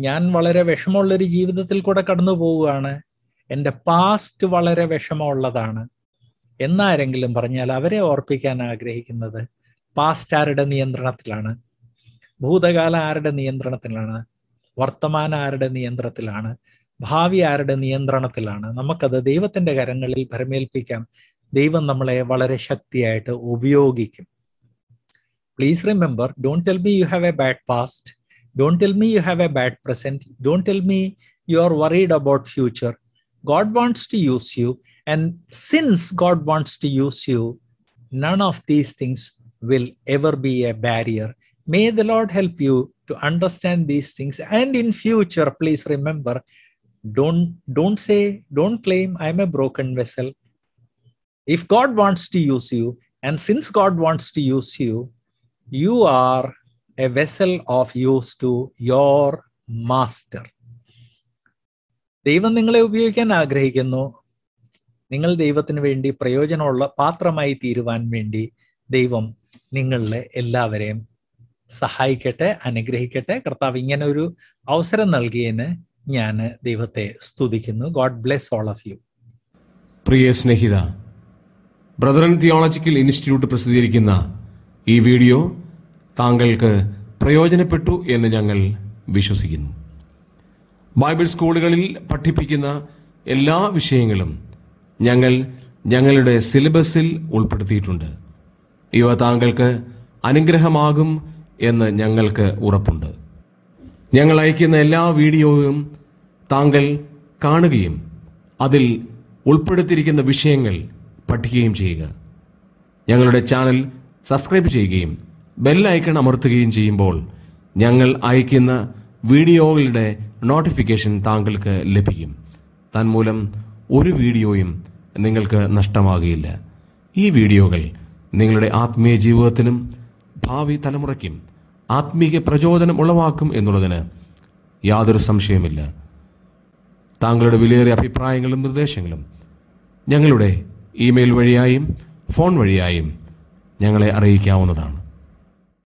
ഞാൻ വളരെ വിഷമമുള്ളൊരു ജീവിതത്തിൽ കൂടെ കടന്നു പോവുകയാണ്. എന്റെ പാസ്റ്റ് വളരെ വിഷമമുള്ളതാണ്. എന്നാരെങ്കിലും പറഞ്ഞാൽ അവരെ ഓർപ്പിക്കാൻ ആഗ്രഹിക്കുന്നത് പാസ്റ്റ് ആരുടെ നിയന്ത്രണത്തിലാണ്? ഭൂതകാലം ആരുടെ നിയന്ത്രണത്തിലാണ്? വർത്തമാനം ആരുടെ നിയന്ത്രണത്തിലാണ്? ഭാവി ആരുടെ നിയന്ത്രണത്തിലാണ്? നമുക്കത് ദൈവത്തിന്റെ കരങ്ങളിൽ ഭരമേൽപ്പിക്കാം. ദൈവം നമ്മളെ വളരെ ശക്തിയായിട്ട് ഉപയോഗിക്കും. Please remember don't tell me you have a bad past Don't tell me you have a bad present. Don't tell me you are worried about future. God wants to use you. And since God wants to use you, none of these things will ever be a barrier. May the Lord help you to understand these things. And in future, please remember, don't don't say, don't claim I'm a broken vessel. If God wants to use you, and since God wants to use you, you are a vessel of use to your master. ദൈവം നിങ്ങളെ ഉപയോഗിക്കാൻ ആഗ്രഹിക്കുന്നു. നിങ്ങൾ ദൈവത്തിന് വേണ്ടി പ്രയോജനമുള്ള പാത്രമായി തീരുവാൻ വേണ്ടി ദൈവം നിങ്ങളിലെ എല്ലാവരെയും സഹായിക്കട്ടെ അനുഗ്രഹിക്കട്ടെ. കർത്താവ് ഇങ്ങനെ ഒരു അവസരം നൽകിയതിന് ഞാൻ ദൈവത്തെ സ്തുതിക്കുന്നു. God bless all of you പ്രിയ സ്നേഹിത ബ്രദറൻ തിയോളജിക്കൽ ഇൻസ്റ്റിറ്റ്യൂട്ട് പ്രസിദ്ധീകരിക്കുന്ന ഈ വീഡിയോ താങ്കൾക്ക് പ്രയോജനപ്പെട്ടു എന്ന് ഞങ്ങൾ വിശ്വസിക്കുന്നു. ബൈബിൾ സ്കൂളുകളിൽ പഠിപ്പിക്കുന്ന എല്ലാ വിഷയങ്ങളും ഞങ്ങൾ ഞങ്ങളുടെ സിലബസിൽ ഉൾപ്പെടുത്തിയിട്ടുണ്ട്. ഇവ താങ്കൾക്ക് അനുഗ്രഹമാകും എന്ന് ഞങ്ങൾക്ക് ഉറപ്പുണ്ട്. ഞങ്ങൾ അയക്കുന്ന എല്ലാ വീഡിയോയും താങ്കൾ കാണുകയും അതിൽ ഉൾപ്പെടുത്തിയിരിക്കുന്ന വിഷയങ്ങൾ പഠിക്കുകയും ചെയ്യുക. ഞങ്ങളുടെ ചാനൽ സബ്സ്ക്രൈബ് ചെയ്യുകയും ബെൽ ഐക്കൺ അമർത്തുകയും ചെയ്യുമ്പോൾ ഞങ്ങൾ അയക്കുന്ന വീഡിയോകളുടെ നോട്ടിഫിക്കേഷൻ താങ്കൾക്ക് ലഭിക്കും. തന്മൂലം ഒരു വീഡിയോയും നിങ്ങൾക്ക് നഷ്ടമാകുകയില്ല. ഈ വീഡിയോകൾ നിങ്ങളുടെ ആത്മീയ ജീവിതത്തിനും ഭാവി തലമുറയ്ക്കും ആത്മീയ പ്രചോദനം ഉളവാക്കും എന്നുള്ളതിന് യാതൊരു സംശയമില്ല താങ്കളുടെ വിലയേറിയ അഭിപ്രായങ്ങളും നിർദ്ദേശങ്ങളും ഞങ്ങളുടെ ഇമെയിൽ വഴിയായും ഫോൺ വഴിയായും ഞങ്ങളെ അറിയിക്കാവുന്നതാണ്.